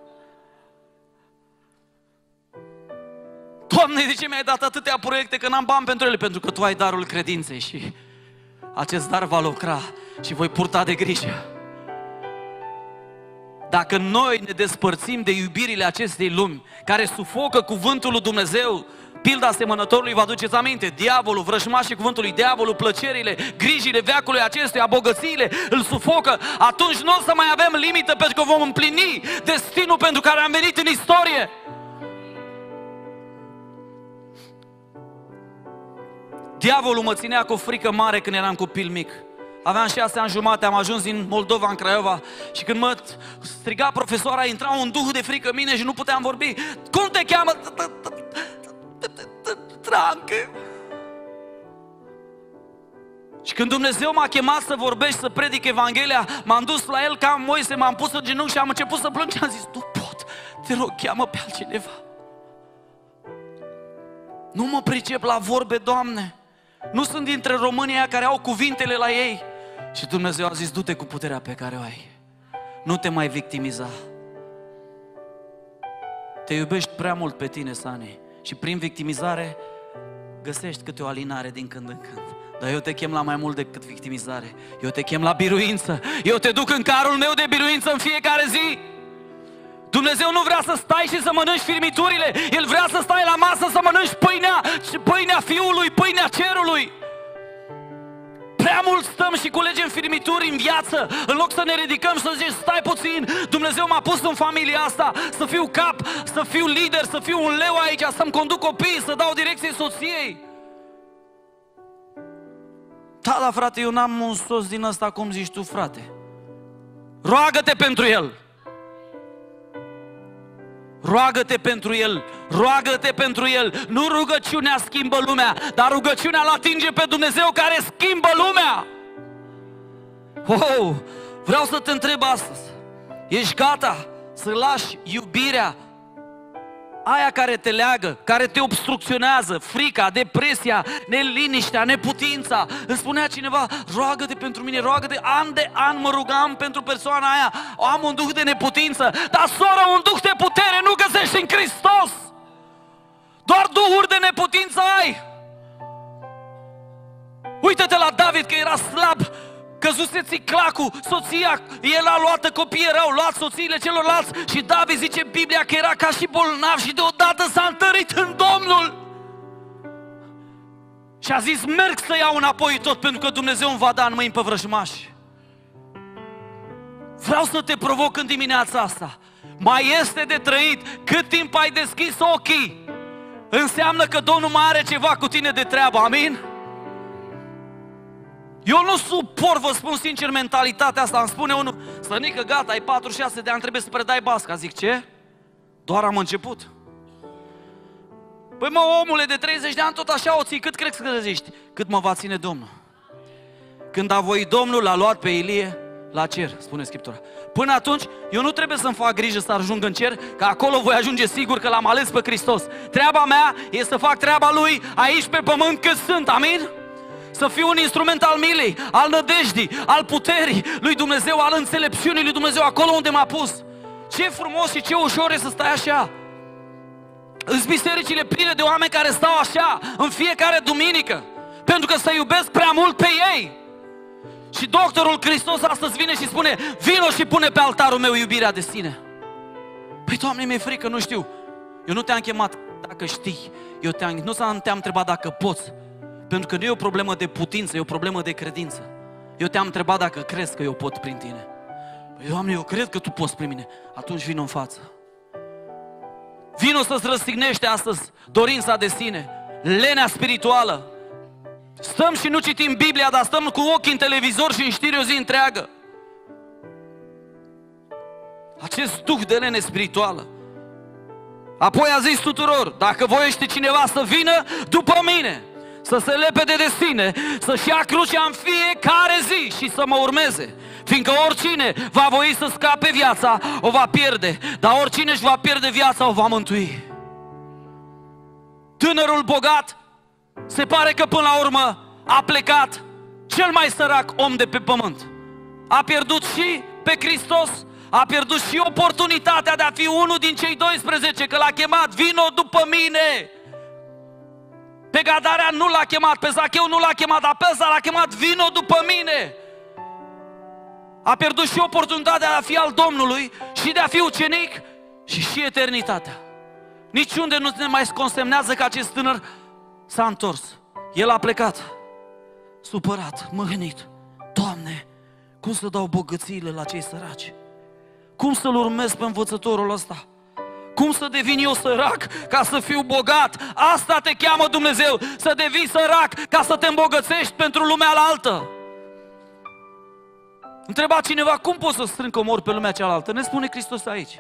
Doamne, de ce mi-ai dat atâtea proiecte că n-am bani pentru ele? Pentru că Tu ai darul credinței și acest dar va lucra și voi purta de grijă. Dacă noi ne despărțim de iubirile acestei lumi, care sufocă cuvântul lui Dumnezeu, pilda semănătorului, vă aduceți aminte, diavolul, vrăjmașii cuvântului, diavolul, plăcerile, grijile veacului acestuia, bogățiile, îl sufocă, atunci nu o să mai avem limită pentru că vom împlini destinul pentru care am venit în istorie. Diavolul mă ținea cu frică mare când eram copil mic. Aveam șase ani jumate, am ajuns din Moldova în Craiova și când mă striga profesoara, intra un duh de frică în mine și nu puteam vorbi. Cum te cheamă? Trancă. Și când Dumnezeu m-a chemat să vorbești, să predic Evanghelia, m-am dus la el ca Moise, m-am pus în genunchi și am început să plâng și am zis, nu pot, te rog, cheamă pe altcineva. Nu mă pricep la vorbe, Doamne. Nu sunt dintre România care au cuvintele la ei. Și Dumnezeu a zis, du-te cu puterea pe care o ai. Nu te mai victimiza. Te iubești prea mult pe tine, Sani. Și prin victimizare găsești câte o alinare din când în când. Dar eu te chem la mai mult decât victimizare. Eu te chem la biruință. Eu te duc în carul meu de biruință în fiecare zi. Dumnezeu nu vrea să stai și să mănânci firmiturile. El vrea să stai la masă să mănânci pâinea, Prea mult stăm și culegem firmituri în viață, în loc să ne ridicăm și să zicem, stai puțin, Dumnezeu m-a pus în familia asta, să fiu cap, să fiu lider, să fiu un leu aici, să-mi conduc copiii, să dau direcție soției. Da, da, frate, eu n-am un soț din ăsta, cum zici tu, frate. Roagă-te pentru el. Roagă-te pentru el, roagă-te pentru el. Nu rugăciunea schimbă lumea, dar rugăciunea îl atinge pe Dumnezeu care schimbă lumea. Oh, vreau să te întreb astăzi. Ești gata să lași iubirea aia care te leagă, care te obstrucționează, frica, depresia, neliniștea, neputința. Îmi spunea cineva, roagă-te pentru mine, roagă-te, an de an mă rugam pentru persoana aia, am un duh de neputință, dar soră, un duh de putere nu găsești în Hristos. Doar duhuri de neputință ai. Uită-te la David că era slab, căzuse țiclacul, soția, el a luat, copiii erau luat soțiile celorlalți și David zice Biblia că era ca și bolnav și deodată s-a întărit în Domnul. Și a zis, merg să iau înapoi tot pentru că Dumnezeu îmi va da în mâini pe vrăjmași. Vreau să te provoc în dimineața asta. Mai este de trăit cât timp ai deschis ochii. Înseamnă că Domnul mai are ceva cu tine de treabă, amin? Eu nu suport, vă spun sincer, mentalitatea asta. Îmi spune unul, Stănică, gata, ai 46 de ani, trebuie să predai basca. Zic, ce? Doar am început. Păi mă, omule, de 30 de ani tot așa o ții, cât crezi că zici? Cât mă va ține Domnul? Când a voit Domnul, l-a luat pe Ilie la cer, spune Scriptura. Până atunci, eu nu trebuie să-mi fac grijă să ajung în cer, că acolo voi ajunge sigur că l-am ales pe Hristos. Treaba mea e să fac treaba Lui aici pe pământ cât sunt, amin? Să fiu un instrument al milei, al nădejdii, al puterii lui Dumnezeu, al înțelepciunii lui Dumnezeu, acolo unde m-a pus. Ce frumos și ce ușor e să stai așa. În bisericile pline de oameni care stau așa în fiecare duminică, pentru că să iubesc prea mult pe ei. Și doctorul Hristos astăzi vine și spune, vino și pune pe altarul meu iubirea de sine. Păi, Doamne, mi-e frică, nu știu. Eu nu te-am chemat dacă știi. Eu te-am, nu te-am întrebat dacă poți. Pentru că nu e o problemă de putință, e o problemă de credință. Eu te-am întrebat dacă crezi că eu pot prin tine. Păi, Doamne, eu cred că Tu poți prin mine. Atunci vin în față. Vino să-ți răstignește astăzi dorința de sine, lenea spirituală. Stăm și nu citim Biblia, dar stăm cu ochii în televizor și în știri o zi întreagă. Acest duh de lene spirituală. Apoi a zis tuturor, dacă voiește cineva să vină după mine, să se lepede de sine, să-și ia crucea în fiecare zi și să mă urmeze. Fiindcă oricine va voi să scape viața, o va pierde, dar oricine își va pierde viața, o va mântui. tânărul bogat, se pare că până la urmă a plecat cel mai sărac om de pe pământ. A pierdut și pe Hristos, a pierdut și oportunitatea de a fi unul din cei 12, că l-a chemat, vino după mine. Pe Gadarea nu l-a chemat, pe Zacheu nu l-a chemat, dar pe ăsta l-a chemat, vino după mine. A pierdut și oportunitatea de a fi al Domnului și de a fi ucenic și și eternitatea. Niciunde nu ne mai consemnează că acest tânăr s-a întors. El a plecat, supărat, mâhnit. Doamne, cum să dau bogățiile la cei săraci? Cum să-l urmez pe învățătorul ăsta? Cum să devin eu sărac ca să fiu bogat? Asta te cheamă Dumnezeu, să devii sărac ca să te îmbogățești pentru lumea altă. Întreba cineva, cum poți să strâng comori pe lumea cealaltă? Ne spune Hristos aici.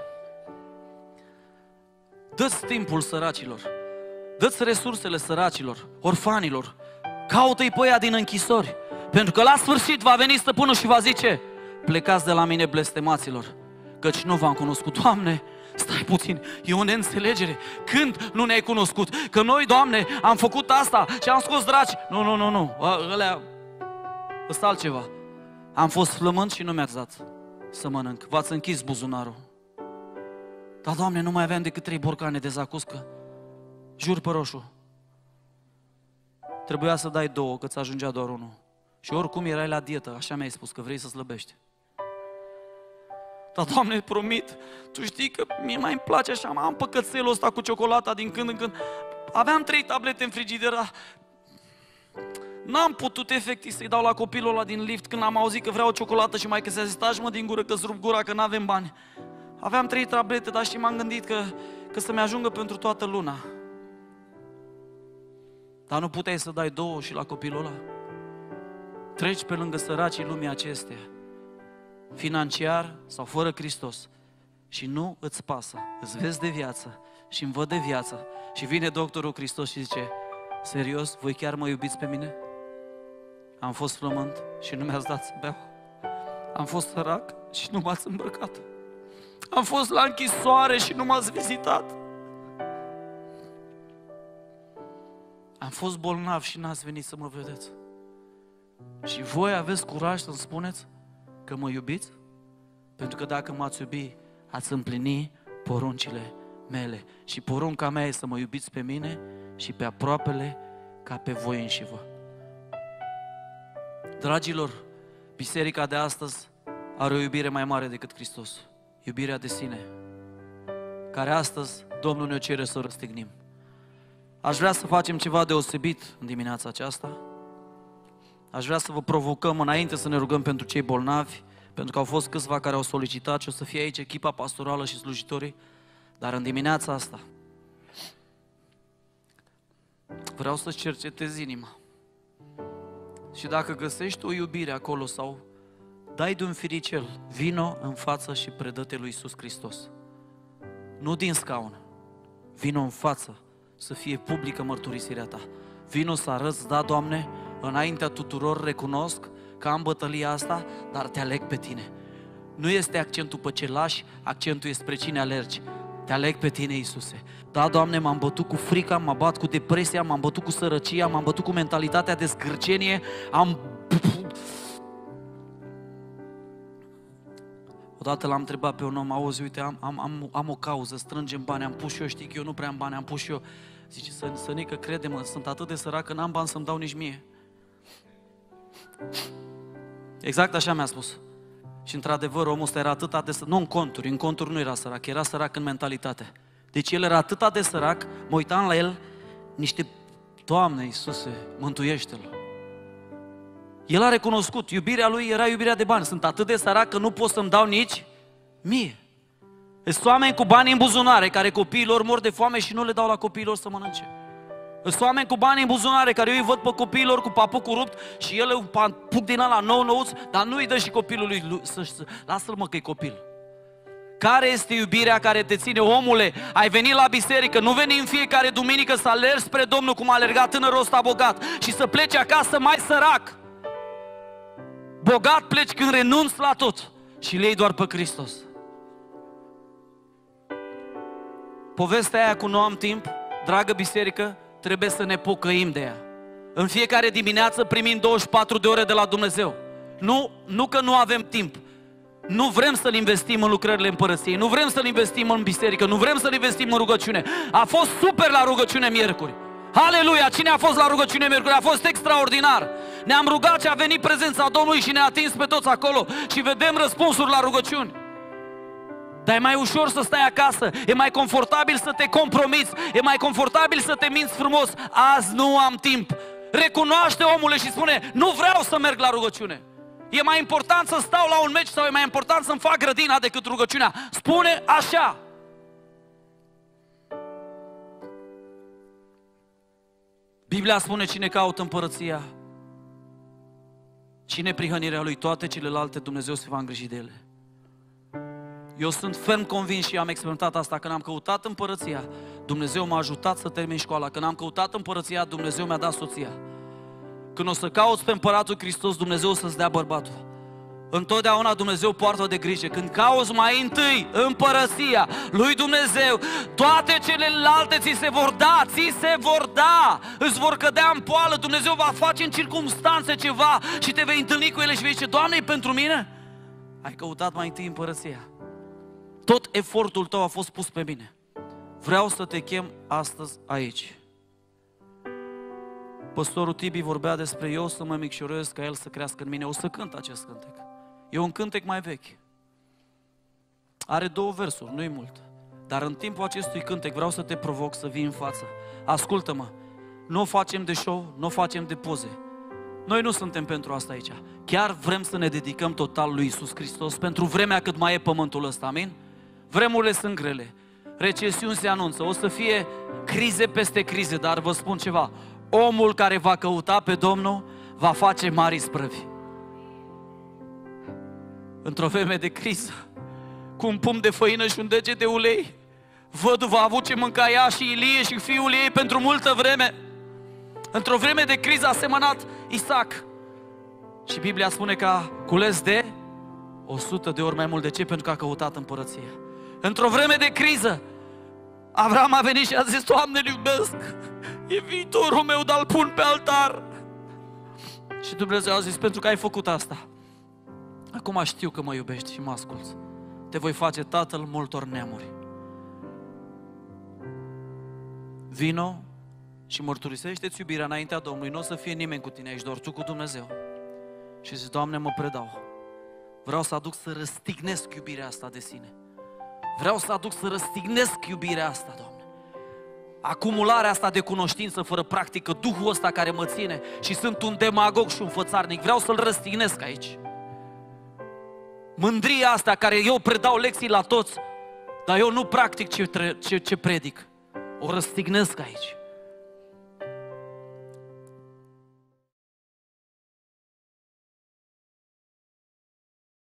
Dă-ți timpul săracilor. Dă-ți resursele săracilor, orfanilor. Caută-i pe ea din închisori. Pentru că la sfârșit va veni stăpânul și va zice, plecați de la mine blestemaților, căci nu v-am cunoscut. Doamne, stai puțin, e o neînțelegere. Când nu ne-ai cunoscut? Că noi, Doamne, am făcut asta și am scos draci. Nu, nu, nu, nu, ălea, ăsta altceva. Am fost flământ și nu mi-ați dat să mănânc. V-ați închis buzunarul. Dar, Doamne, nu mai aveam decât trei borcane de zacuscă. Jur pe roșu. Trebuia să dai două, că ți ajungea doar unul. Și oricum erai la dietă, așa mi-ai spus, că vrei să slăbești. Dar, Doamne, promit, Tu știi că mie mai îmi place așa, am păcățelul ăsta cu ciocolata din când în când. Aveam trei tablete în frigider, N-am putut efectiv să-i dau la copilul ăla din lift când am auzit că vreau o ciocolată și mai că se stași mă din gură că rup gura că n-avem bani. Aveam trei tablete, dar și m-am gândit că, că să-mi ajungă pentru toată luna. Dar nu puteai să dai două și la copilul ăla? Treci pe lângă săracii lumii acestea, financiar sau fără Hristos, și nu îți pasă, îți vezi de viață și îmi văd de viață și vine doctorul Hristos și zice, serios, voi chiar mă iubiți pe mine? Am fost flământ și nu mi-ați dat să beau. Am fost sărac și nu m-ați îmbrăcat. Am fost la închisoare și nu m-ați vizitat. Am fost bolnav și n-ați venit să mă vedeți. Și voi aveți curaj să-mi spuneți că mă iubiți? Pentru că dacă m-ați iubi, ați împlini poruncile mele. Și porunca mea e să mă iubiți pe mine și pe aproapele ca pe voi înși vă. Dragilor, biserica de astăzi are o iubire mai mare decât Hristos. Iubirea de sine, care astăzi Domnul ne cere să o răstignim. Aș vrea să facem ceva deosebit în dimineața aceasta. Aș vrea să vă provocăm înainte să ne rugăm pentru cei bolnavi, pentru că au fost câțiva care au solicitat și o să fie aici echipa pastorală și slujitorii, dar în dimineața asta vreau să-ți cercetezi inima. Și dacă găsești o iubire acolo sau dai de un firicel, vino în față și predă-te lui Iisus Hristos. Nu din scaun, vino în față să fie publică mărturisirea ta. Vino să arăți, da, Doamne, înaintea tuturor recunosc că am bătălia asta, dar te aleg pe tine. Nu este accentul pe ce lași, accentul este spre cine alergi. Te aleg pe tine, Iisuse. Da, Doamne, m-am bătut cu frica, m-am bat cu depresia, m-am bătut cu sărăcia, m-am bătut cu mentalitatea de zgârcenie, am... Odată l-am întrebat pe un om, auzi, uite, am, am, am, am o cauză, strângem bani, am pus și eu, știi că eu nu prea am bani, am pus și eu. Zice, să, Sănică, crede-mă, sunt atât de sărac că n-am bani să-mi dau nici mie. Exact așa mi-a spus. Și într-adevăr, omul ăsta era atât de sărac, nu în conturi, în conturi nu era sărac, era sărac în mentalitate. Deci el era atât de sărac, mă uitam la el, niște, Doamne Iisuse, mântuiește-l. El a recunoscut, iubirea lui era iubirea de bani. Sunt atât de sărac că nu pot să-mi dau nici mie. Sunt oameni cu bani în buzunare, care copiilor mor de foame și nu le dau la copiilor să mănânce. Sunt oameni cu bani în buzunare, care eu îi văd pe copiilor cu papucul rupt și el un papuc din ăla nou nouț, dar nu îi dă și copilului, să, să, lasă-l mă că e copil. Care este iubirea care te ține? Omule, ai venit la biserică, nu veni în fiecare duminică să alergi spre Domnul cum a alergat tânărul ăsta bogat și să pleci acasă mai sărac. Bogat pleci când renunți la tot și le iei doar pe Hristos. Povestea aia cu nu am timp, dragă biserică, trebuie să ne pocăim de ea. În fiecare dimineață primim 24 de ore de la Dumnezeu. Nu, nu că nu avem timp. Nu vrem să-L investim în lucrările împărăției, nu vrem să-L investim în biserică, nu vrem să-L investim în rugăciune. A fost super la rugăciune miercuri. Aleluia! Cine a fost la rugăciune miercuri? A fost extraordinar. Ne-am rugat și a venit prezența Domnului și ne-a atins pe toți acolo și vedem răspunsuri la rugăciuni. Dar e mai ușor să stai acasă, e mai confortabil să te compromiți, e mai confortabil să te minți frumos. Azi nu am timp. Recunoaște omule și spune, nu vreau să merg la rugăciune. E mai important să stau la un meci sau e mai important să-mi fac grădina decât rugăciunea. Spune așa. Biblia spune cine caută împărăția, cine prihănirea lui, toate celelalte Dumnezeu se va îngriji de ele. Eu sunt ferm convins și am experimentat asta. Când am căutat împărăția, Dumnezeu m-a ajutat să termin școala. Când am căutat împărăția, Dumnezeu mi-a dat soția. Când o să cauți pe împăratul Hristos, Dumnezeu o să-ți dea bărbatul. Întotdeauna Dumnezeu poartă de grijă. Când cauți mai întâi împărăția lui Dumnezeu, toate celelalte ți se vor da, ți se vor da, îți vor cădea în poală, Dumnezeu va face în circunstanțe ceva și te vei întâlni cu ele și vei zice, Doamne, e pentru mine? Ai căutat mai întâi împărăția. Tot efortul tău a fost pus pe mine. Vreau să te chem astăzi aici. Păstorul Tibi vorbea despre eu să mă micșorez ca el să crească în mine. O să cânt acest cântec. E un cântec mai vechi. Are două versuri, nu-i mult. Dar în timpul acestui cântec vreau să te provoc să vii în față. Ascultă-mă, nu o facem de show, nu o facem de poze. Noi nu suntem pentru asta aici. Chiar vrem să ne dedicăm total lui Isus Hristos pentru vremea cât mai e pământul ăsta, amin? Vremurile sunt grele, recesiuni se anunță, o să fie crize peste crize, dar vă spun ceva, omul care va căuta pe Domnul va face mari sprăvi. Într-o vreme de criză, cu un pumn de făină și un deget de ulei, văduva a avut ce mânca ea și Ilie și fiul ei pentru multă vreme. Într-o vreme de criză a semănat Isaac. Și Biblia spune că a cules de 100 de ori mai mult. De ce? Pentru că a căutat împărăția. Într-o vreme de criză, Avram a venit și a zis, Doamne, îl iubesc, e viitorul meu, dar îl pun pe altar. Și Dumnezeu a zis, pentru că ai făcut asta, acum știu că mă iubești și mă asculți. Te voi face tatăl multor neamuri. Vino și mărturisește-ți iubirea înaintea Domnului. Nu o să fie nimeni cu tine aici, doar tu cu Dumnezeu. Și zici, Doamne, mă predau. Vreau să aduc să răstignesc iubirea asta de sine. Vreau să aduc să răstignesc iubirea asta, Doamne. Acumularea asta de cunoștință fără practică, Duhul ăsta care mă ține și sunt un demagog și un fățarnic, vreau să-l răstignesc aici. Mândria asta care eu predau lecții la toți, dar eu nu practic ce, ce, ce predic. O răstignesc aici.